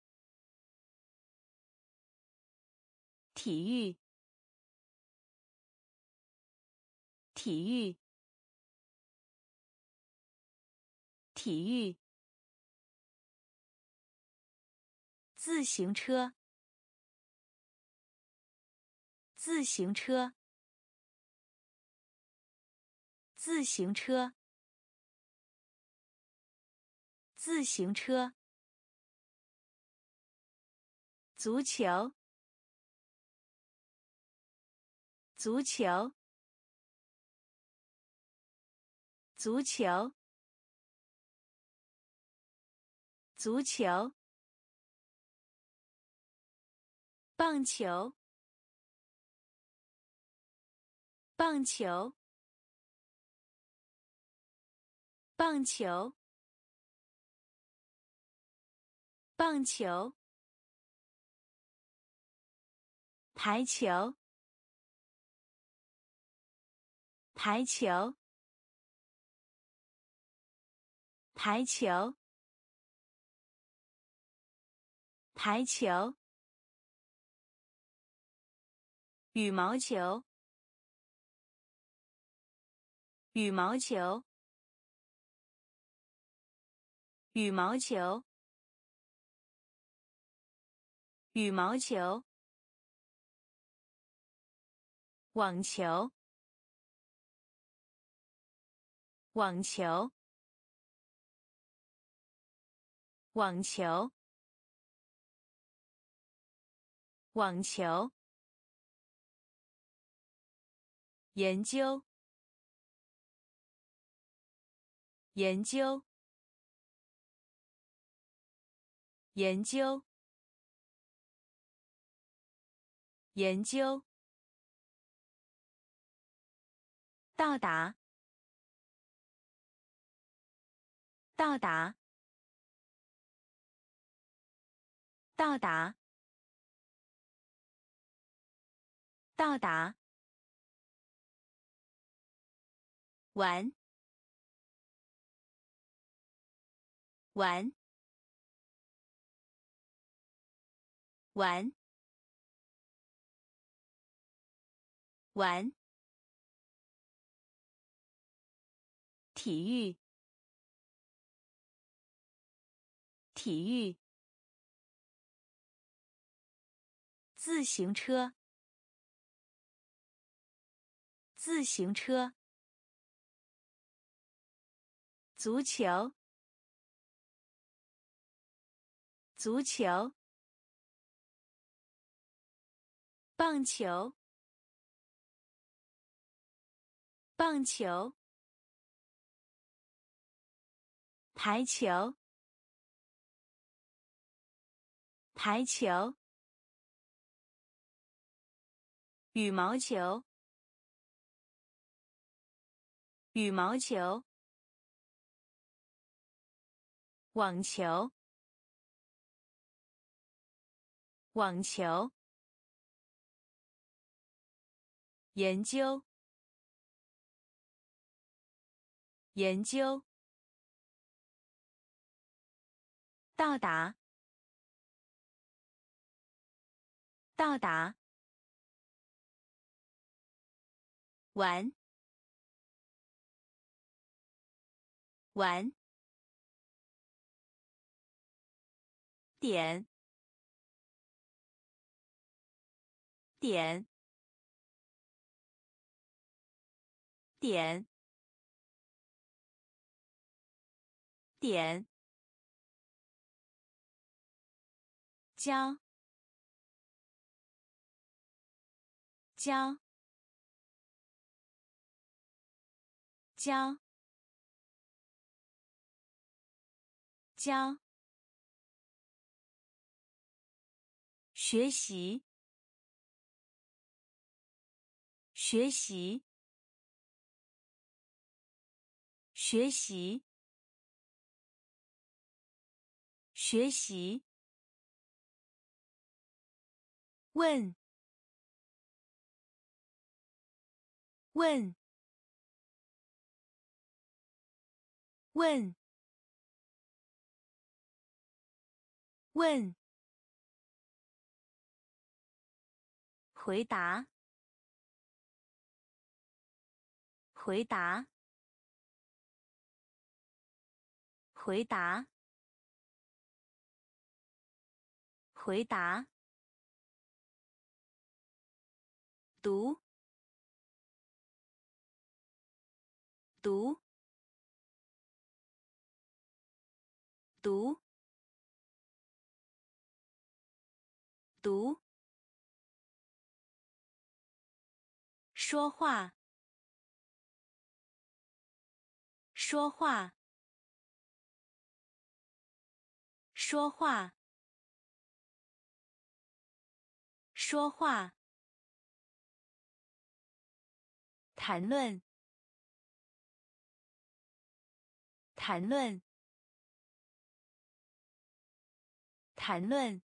体育，体育，体育。自行车，自行车，自行车，自行车。足球，足球，足球，足球。棒球，棒球，棒球，棒球，排球，排球，排球，排球，羽毛球，羽毛球，羽毛球。羽毛球，网球，网球，网球，网球，研究，研究，研究。研究，到达，到达，到达，到达，玩，玩，玩。玩，体育，体育，自行车，自行车，足球，足球，棒球。棒球，排球，排球，羽毛球，羽毛球，网球，网球，研究。研究，到达，到达，玩，玩，点，点，点。点，教，教，教，教，学习，学习，学习。学习。问。问。问。问。回答。回答。回答。回答。读。读。读。读。说话。说话。说话。说话，谈论，谈论，谈论，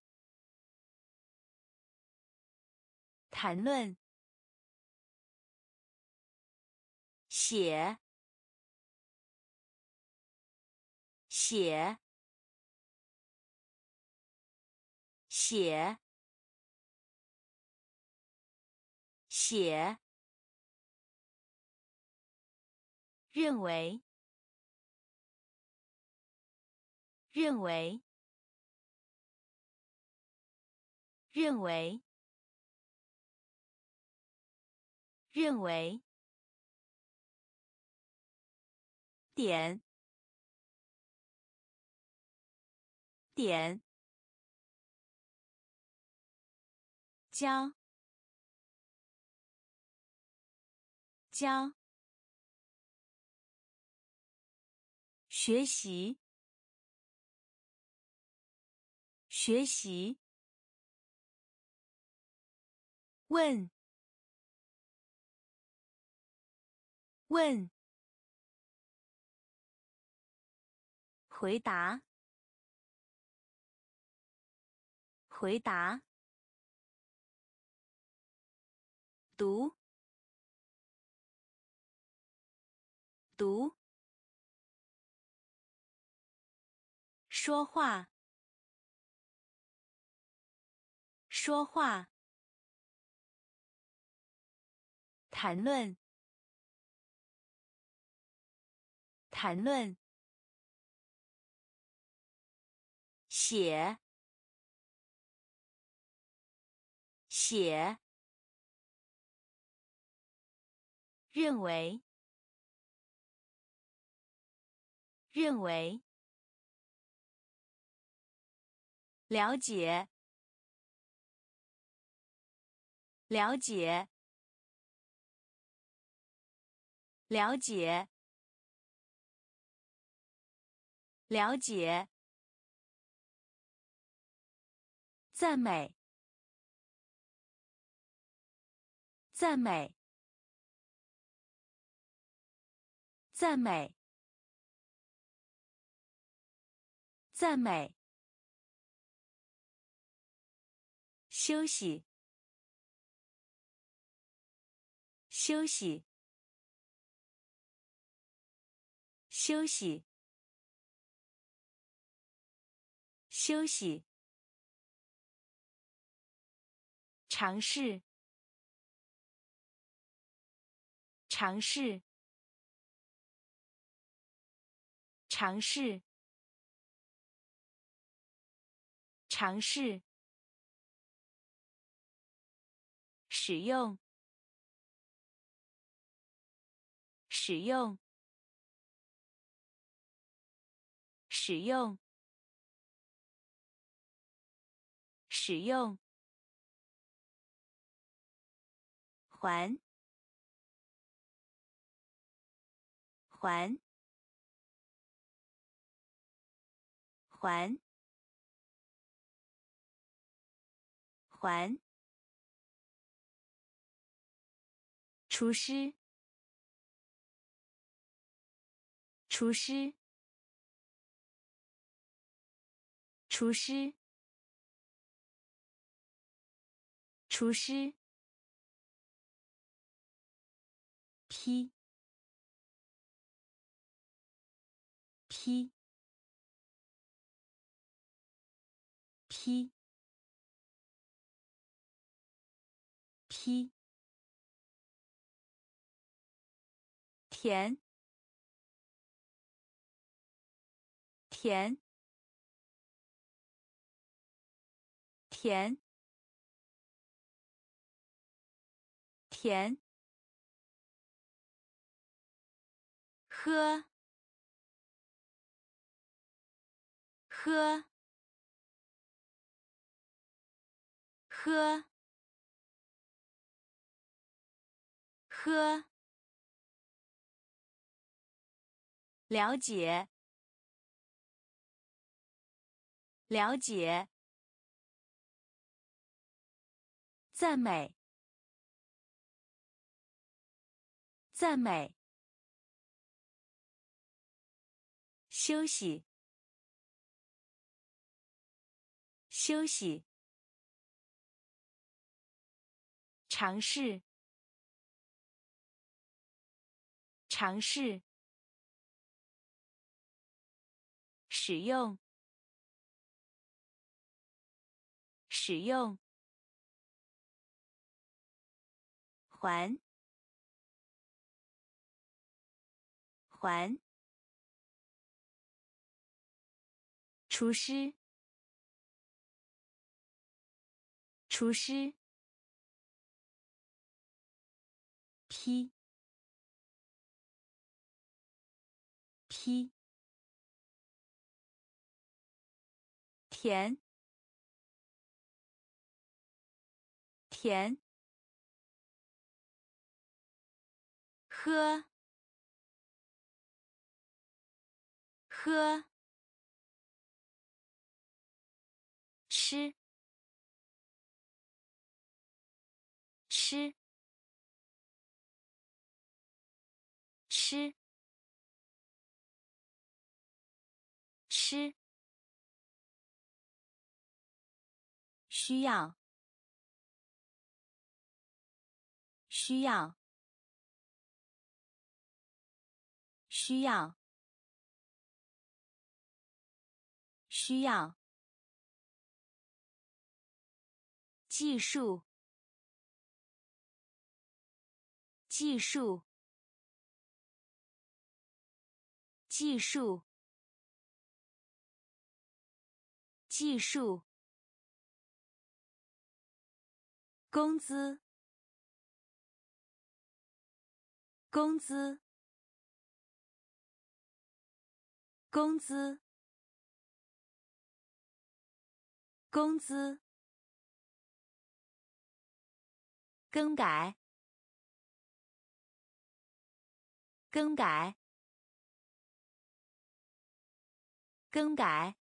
谈论，写，写，写，写。认为，认为，认为，认为，点，点，将，将。学习，学习。问，问。回答，回答。读，读。说话，说话。谈论，谈论。写，写。认为，认为。了解，了解，了解，了解。赞美，赞美，赞美，赞美。休息，休息，休息，休息。尝试，尝试，尝试，尝试。使用，使用，使用，使用，还，还，还，还。厨师，厨师，厨师，厨师。P，P，P，P。甜，甜，甜，甜，喝，喝，喝，喝。了解，了解。赞美，赞美。休息，休息，尝试，尝试，使用，使用，还，还，厨师。厨师，批，批，甜，甜，喝，喝，吃。吃，吃，需要，需要，需要，需要，技术。技术，技术，技术。工资，工资，工资，工资。更改。更改，更改，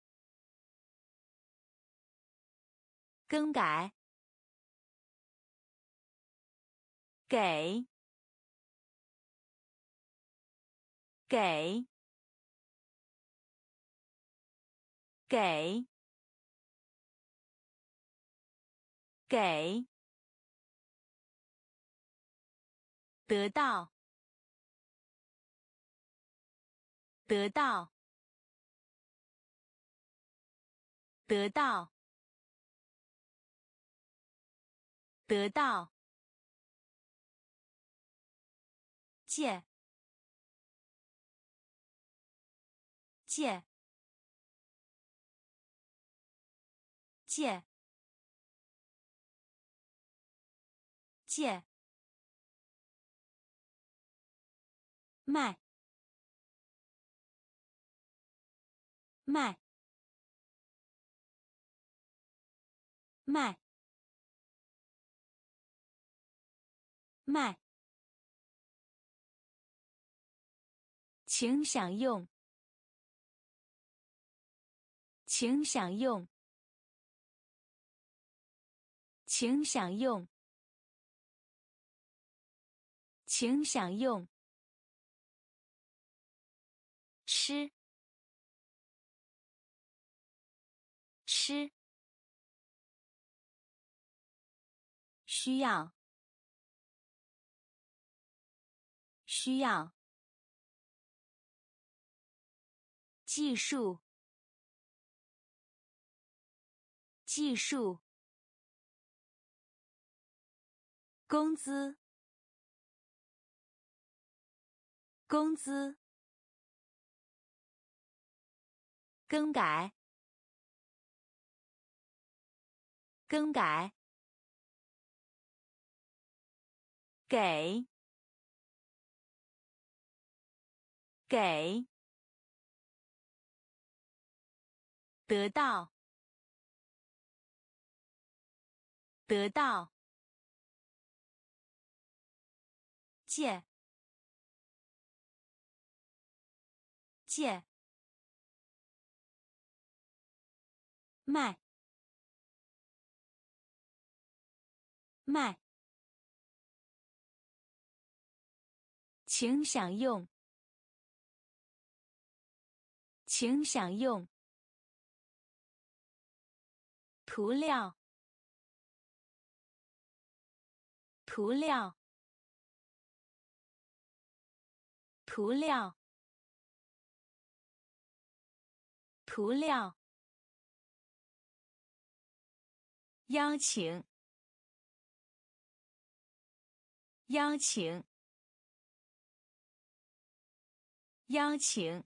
更改，给，给，给，给，得到。得到，得到，得到，借，借，借，借，卖。卖，卖，卖，请享用，请享用，请享用，请享用，吃。吃，需要，需要，技术，技术，工资，工资，更改。更改，给，给，得到，得到，借，借，卖。卖，请享用，请享用。涂料，涂料，涂料，涂料。邀请，邀请，邀请，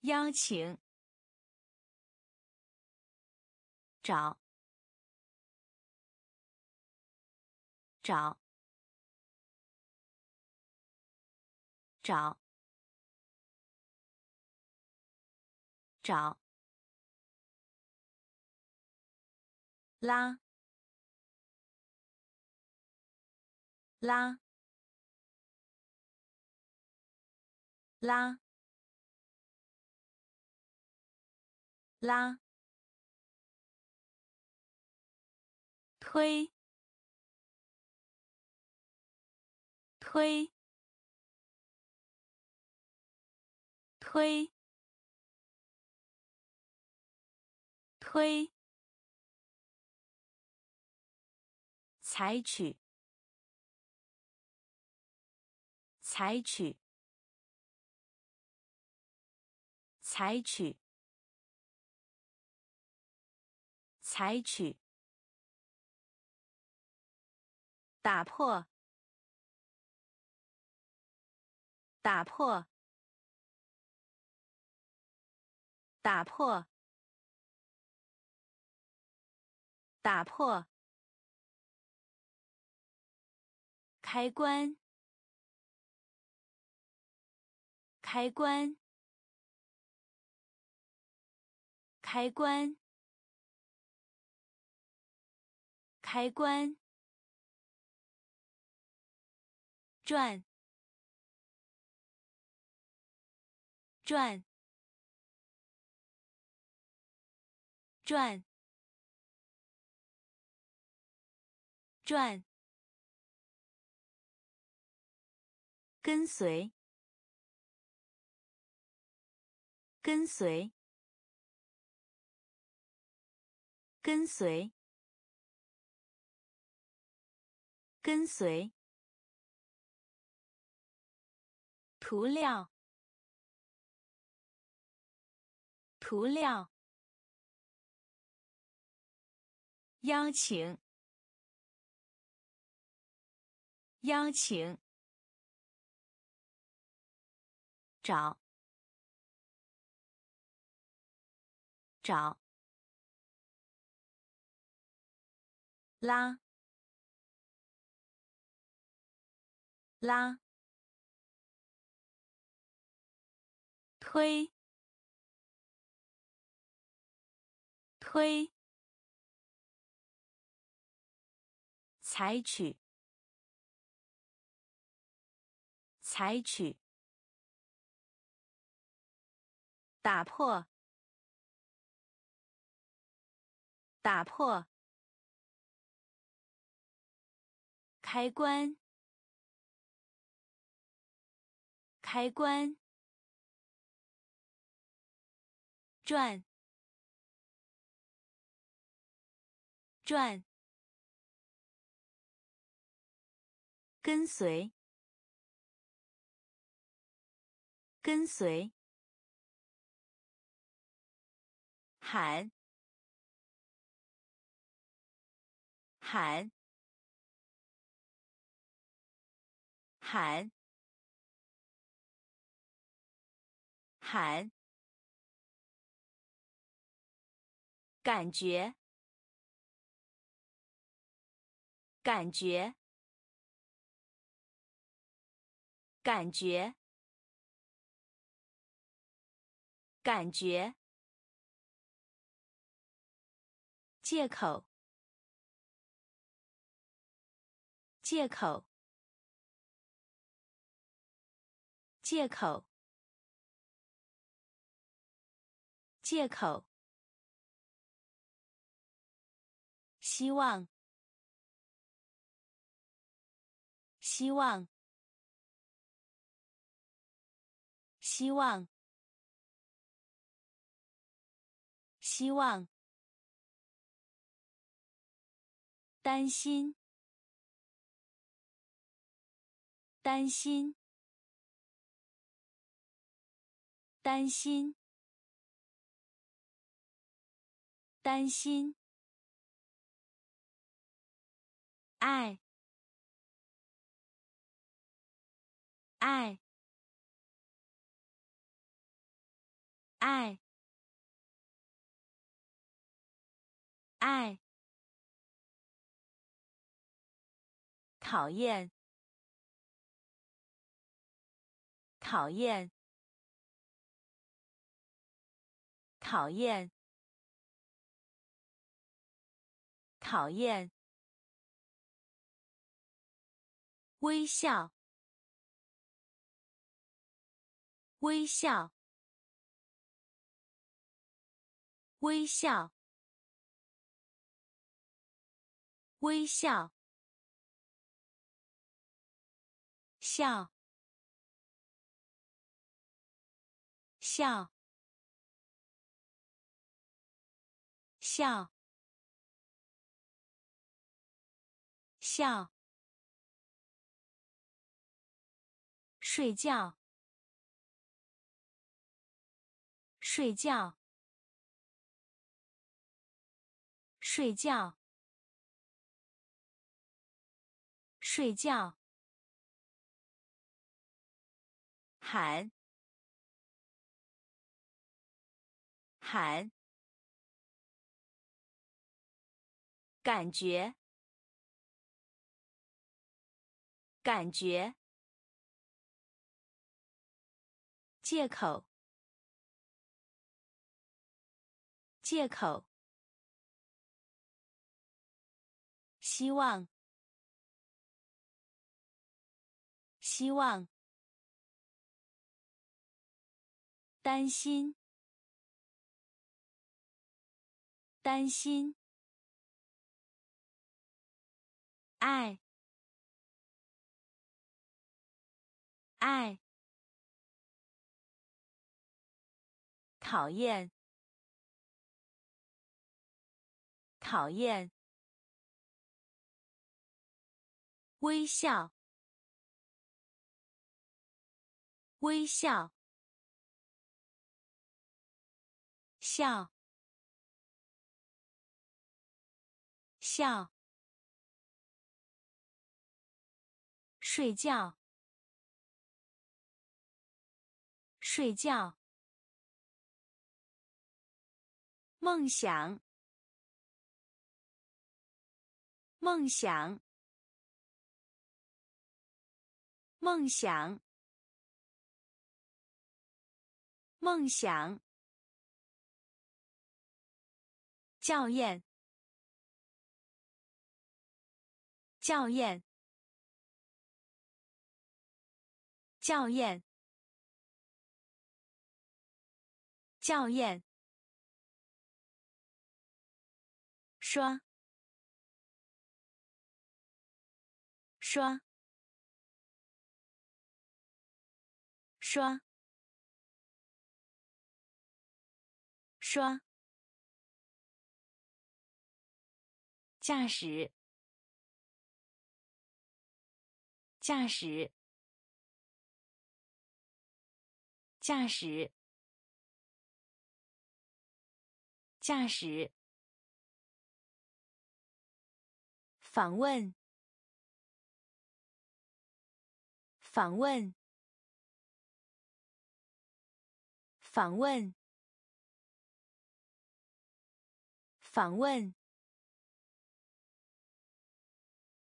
邀请。找，找，找，找。拉，拉，拉，拉，推，推，推，推。采取，采取，采取，采取，打破，打破，打破，打破。开关，开关，开关，开关，转，转，转，转。跟随，跟随，跟随，跟随。涂料，涂料。邀请，邀请。找，找，拉，拉，推，推，采取，采取。打破，打破，开关，开关，转，转，跟随，跟随。喊，喊，喊，喊，感觉，感觉，感觉，感觉。借口，借口，借口，借口。希望，希望，希望，希望，担心，担心，担心，担心，爱，爱。爱，爱，讨厌，讨厌，讨厌，讨厌，微笑，微笑。微笑，微笑，笑，笑，笑，笑，睡觉，睡觉。睡觉，睡觉，喊，喊，感觉，感觉，借口，借口。希望，希望，担心，担心，爱，爱，讨厌，讨厌。微笑，微笑，笑，笑，睡觉，睡觉，梦想，梦想。梦想，梦想，校验，校验，校验，校验，刷，刷。刷，刷，驾驶，驾驶，驾驶，驾驶，访问，访问。访问，访问，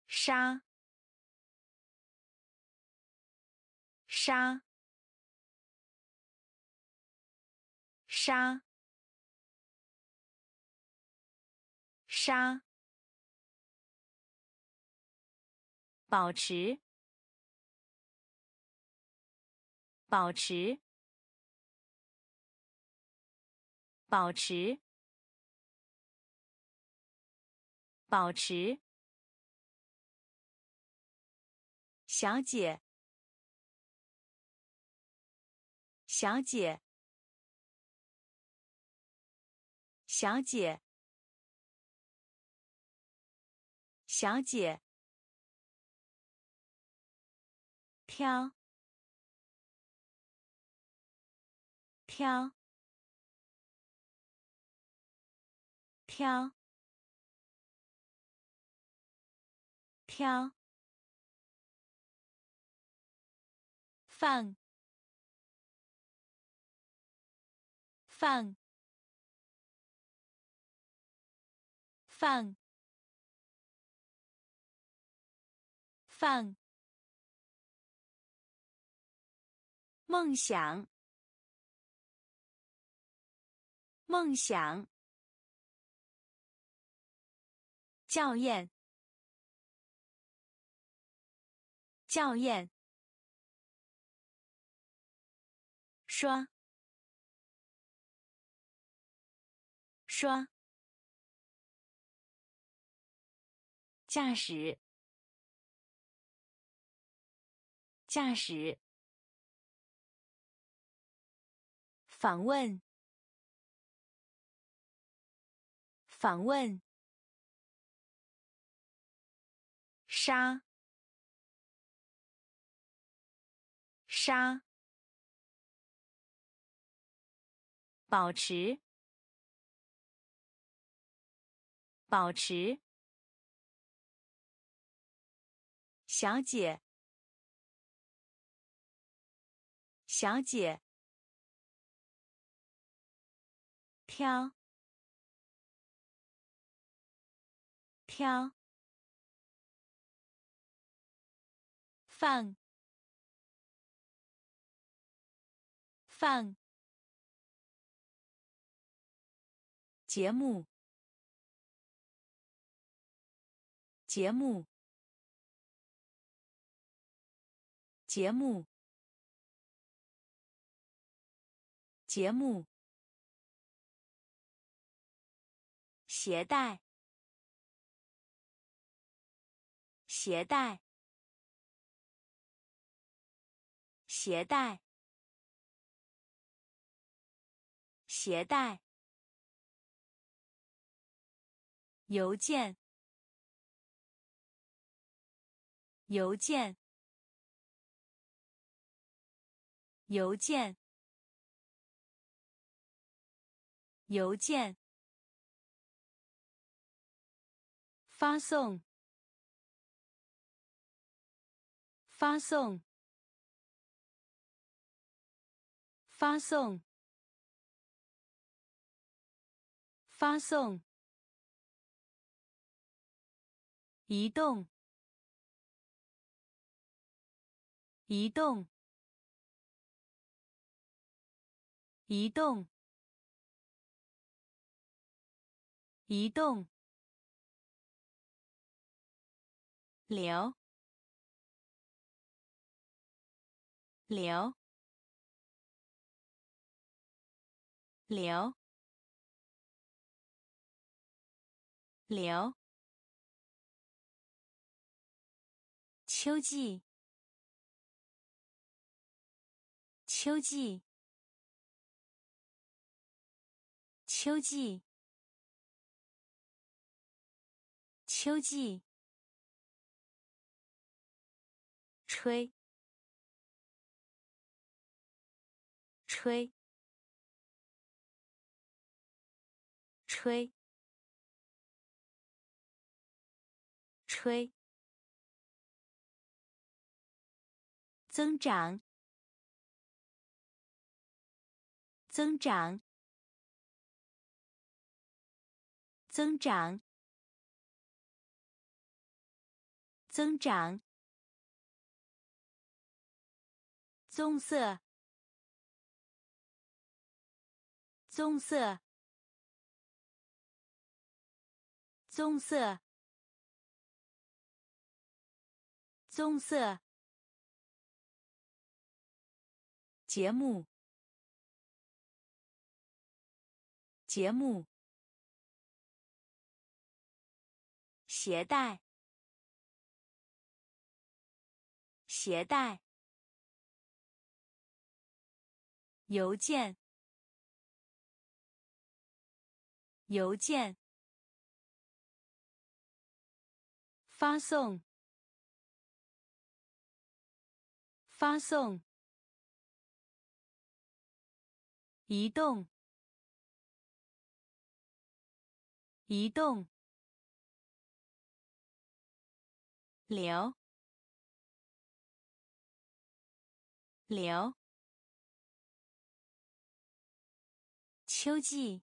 杀，杀，杀，杀，保持，保持。保持，保持。小姐，小姐，小姐，小姐，挑，挑，挑，挑，放，放。放，放，梦想，梦想，校验，校验，刷，刷。驾驶，驾驶。访问，访问。杀，杀。保持，保持。小姐，小姐，挑，挑，放，放，节目，节目。节目，节目，携带，携带，携带，携带，邮件，邮件。邮件，邮件，发送，发送，发送，发送，移动，移动。移动，移动，流，流，流，流。秋季，秋季。秋季，秋季，吹，吹，吹，吹，增长，增长。增长，增长。棕色，棕色，棕色，棕色。节目，节目。携带，携带，邮件，邮件，发送，发送，移动，移动，流，流。秋季，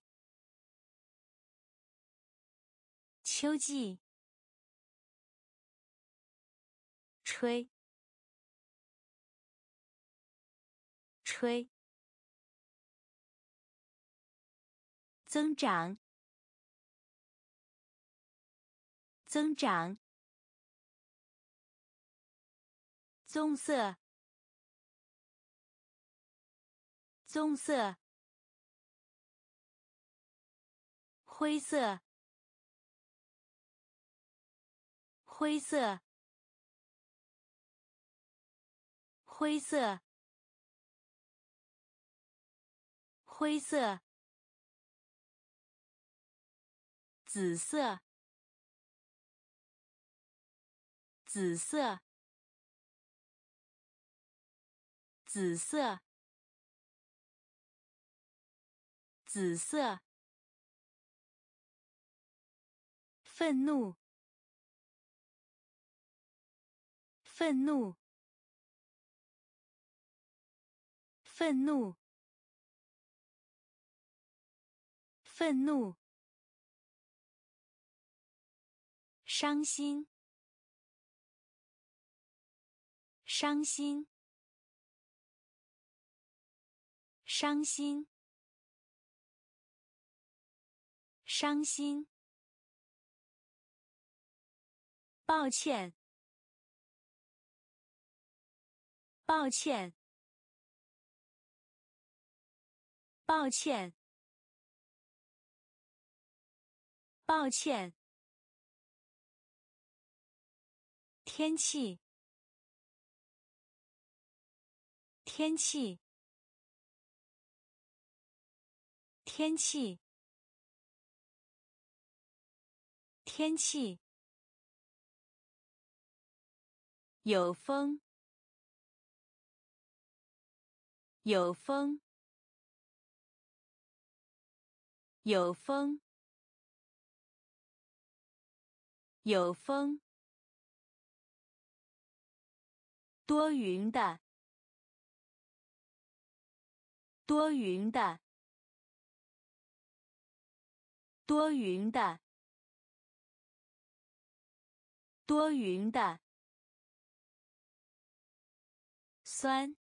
秋季，吹，吹，增长，增长，棕色，棕色。灰色，灰色，灰色，灰色，紫色，紫色，紫色，紫色。愤怒，愤怒，愤怒，愤怒，伤心，伤心，伤心，伤心。抱歉，抱歉，抱歉，抱歉。天气，天气，天气，天气。有风，有风，有风，有风。多云的，多云的，多云的，多云的。酸，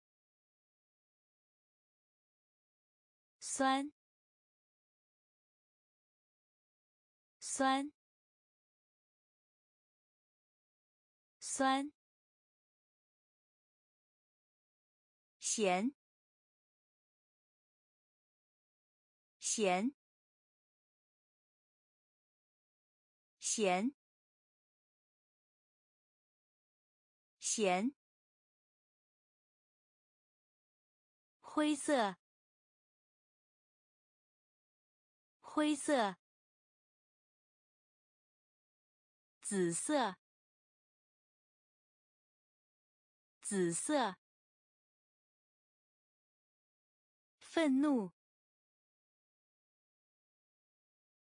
酸，酸，酸，咸，咸，咸，咸。灰色，灰色，紫色，紫色，愤怒，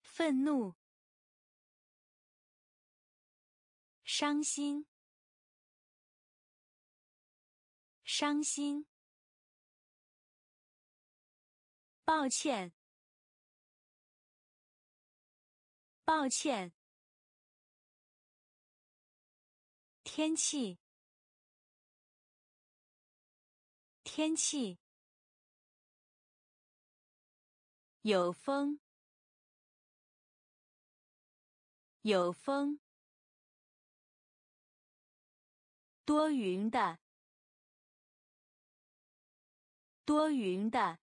愤怒，伤心，伤心。抱歉，抱歉。天气，天气。有风，有风。多云的，多云的。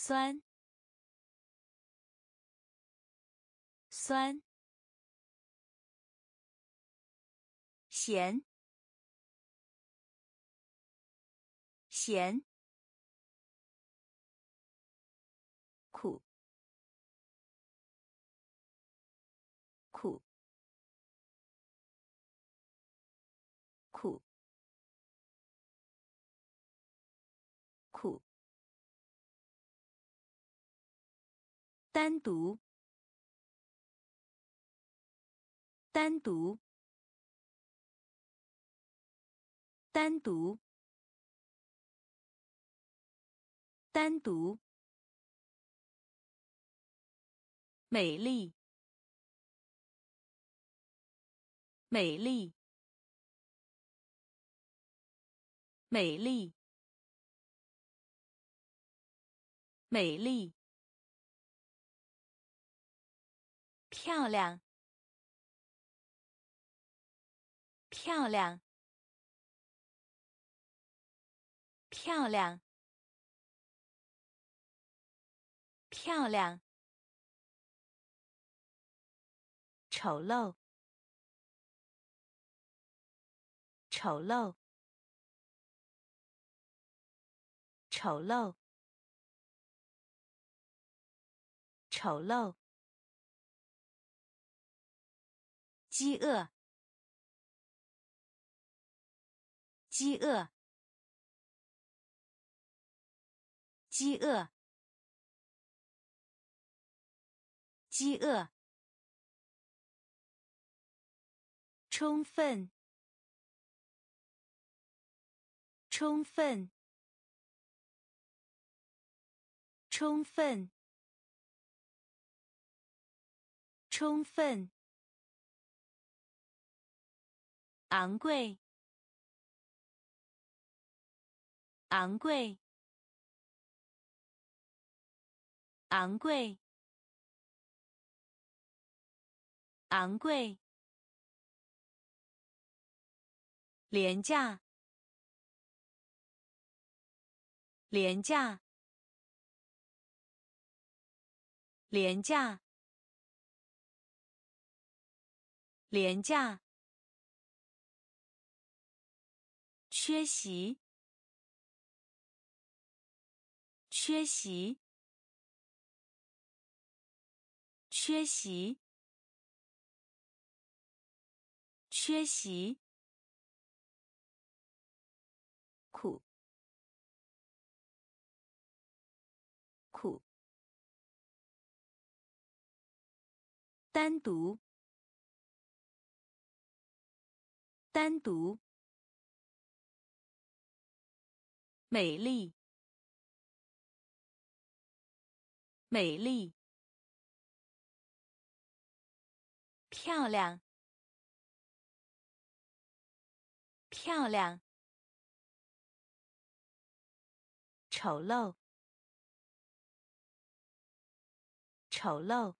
酸，酸，咸，咸，单独，单独，单独，单独，美丽，美丽，美丽，美丽。漂亮，漂亮，漂亮，漂亮。丑陋，丑陋，丑陋，丑陋。饥饿，饥饿，饥饿，饥饿。充分，充分，充分，充分。昂贵，昂贵，昂贵，昂贵，廉价，廉价，廉价，廉价。缺席，缺席，缺席，缺席。苦，苦。单独，单独。美丽，美丽，漂亮，漂亮，丑陋，丑陋，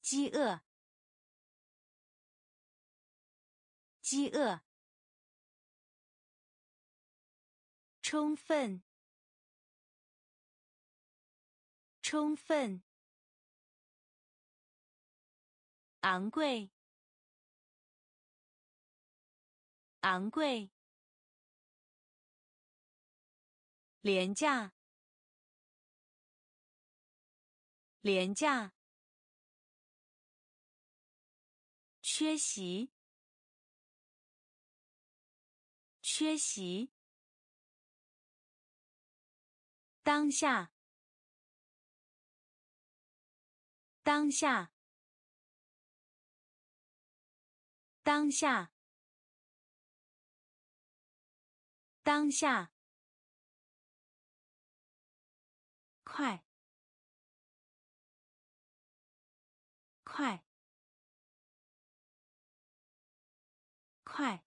饥饿，饥饿。充分，充分，昂贵，昂贵，廉价，廉价，缺席，缺席。当下，当下，当下，当下，快，快，快，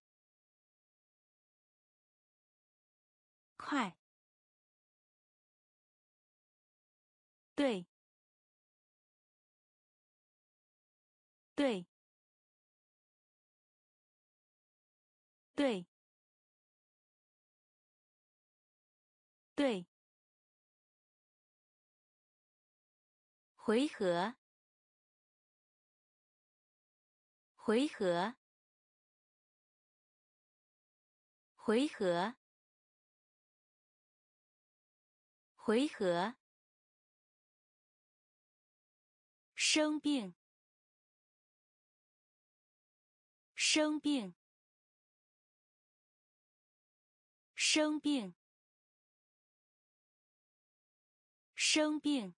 快。对，对，对，对，回合，回合，回合，回合。生病，生病，生病，生病，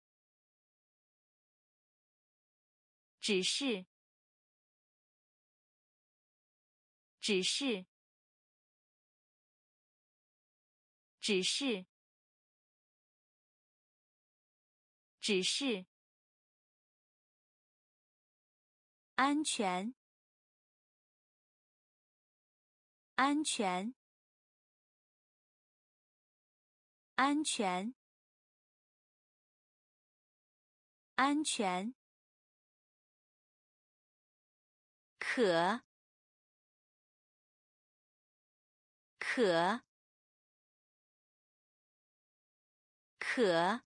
只是，只是，只是，只是。安全，安全，安全，安全。可，可，可，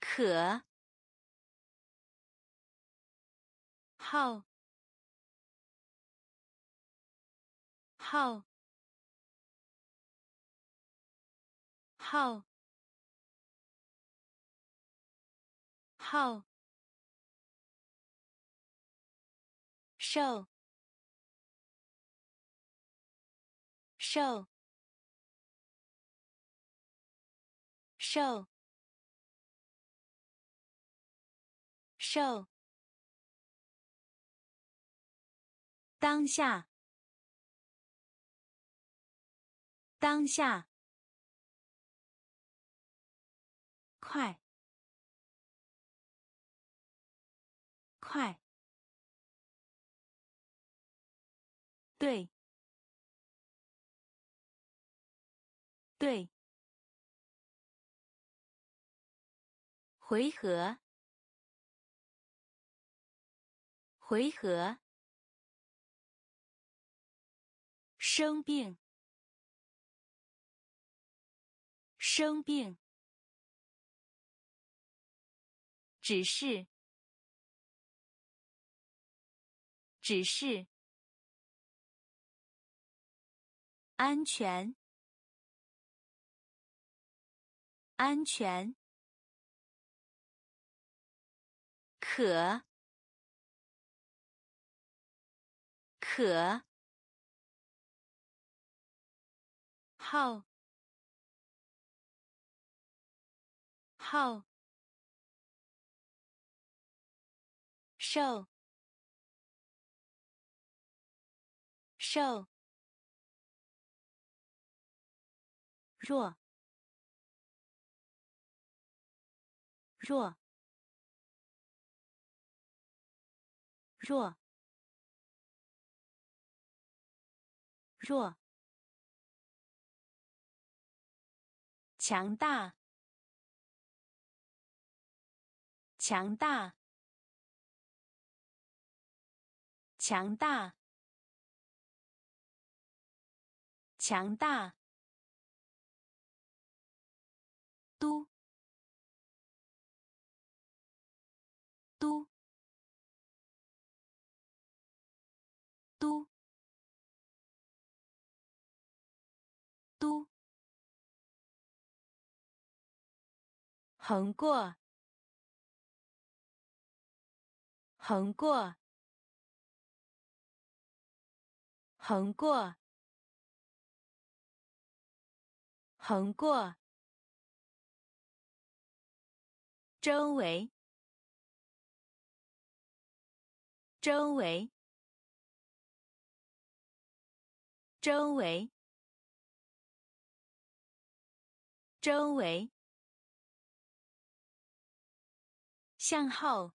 可。号，号，号，号，瘦，瘦，瘦，瘦。当下，当下，快，快，对，对，回合，回合。生病，生病，只是，只是，安全，安全，可，可。号，号，瘦，瘦，弱，弱，弱，弱。强大，强大，强大，强大。都，都，都，都。横过，横过，横过，横过。周围，周围，周围，周围。向后，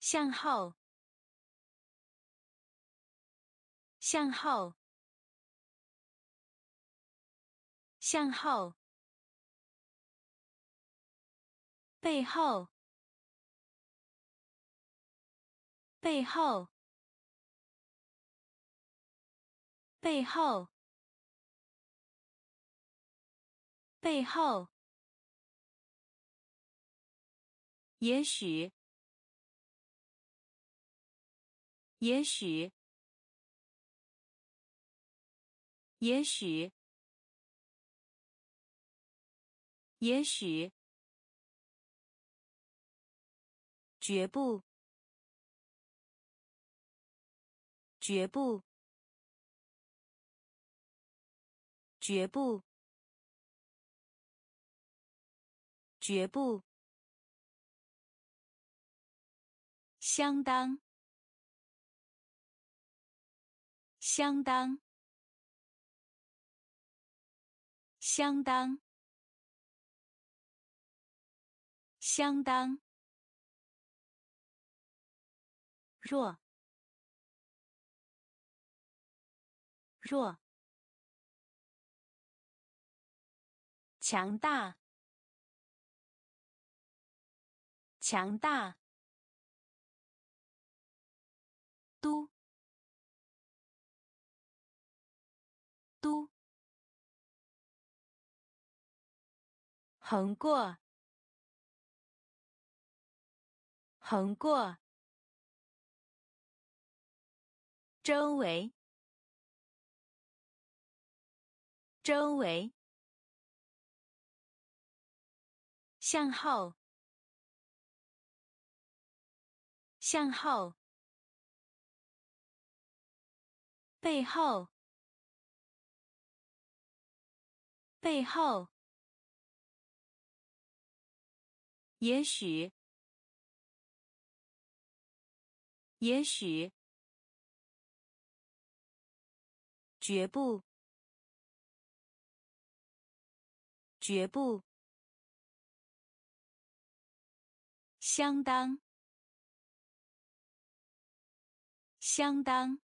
向后，向后，向后，背后，背后，背后，背后。也许，也许，也许，也许，绝不，绝不，绝不，绝不，相当，相当，相当，相当。弱，弱，强大，强大，都，都，横过，横过。周围，周围，向后，向后，背后，背后，也许，也许。绝不，绝不，相当，相当，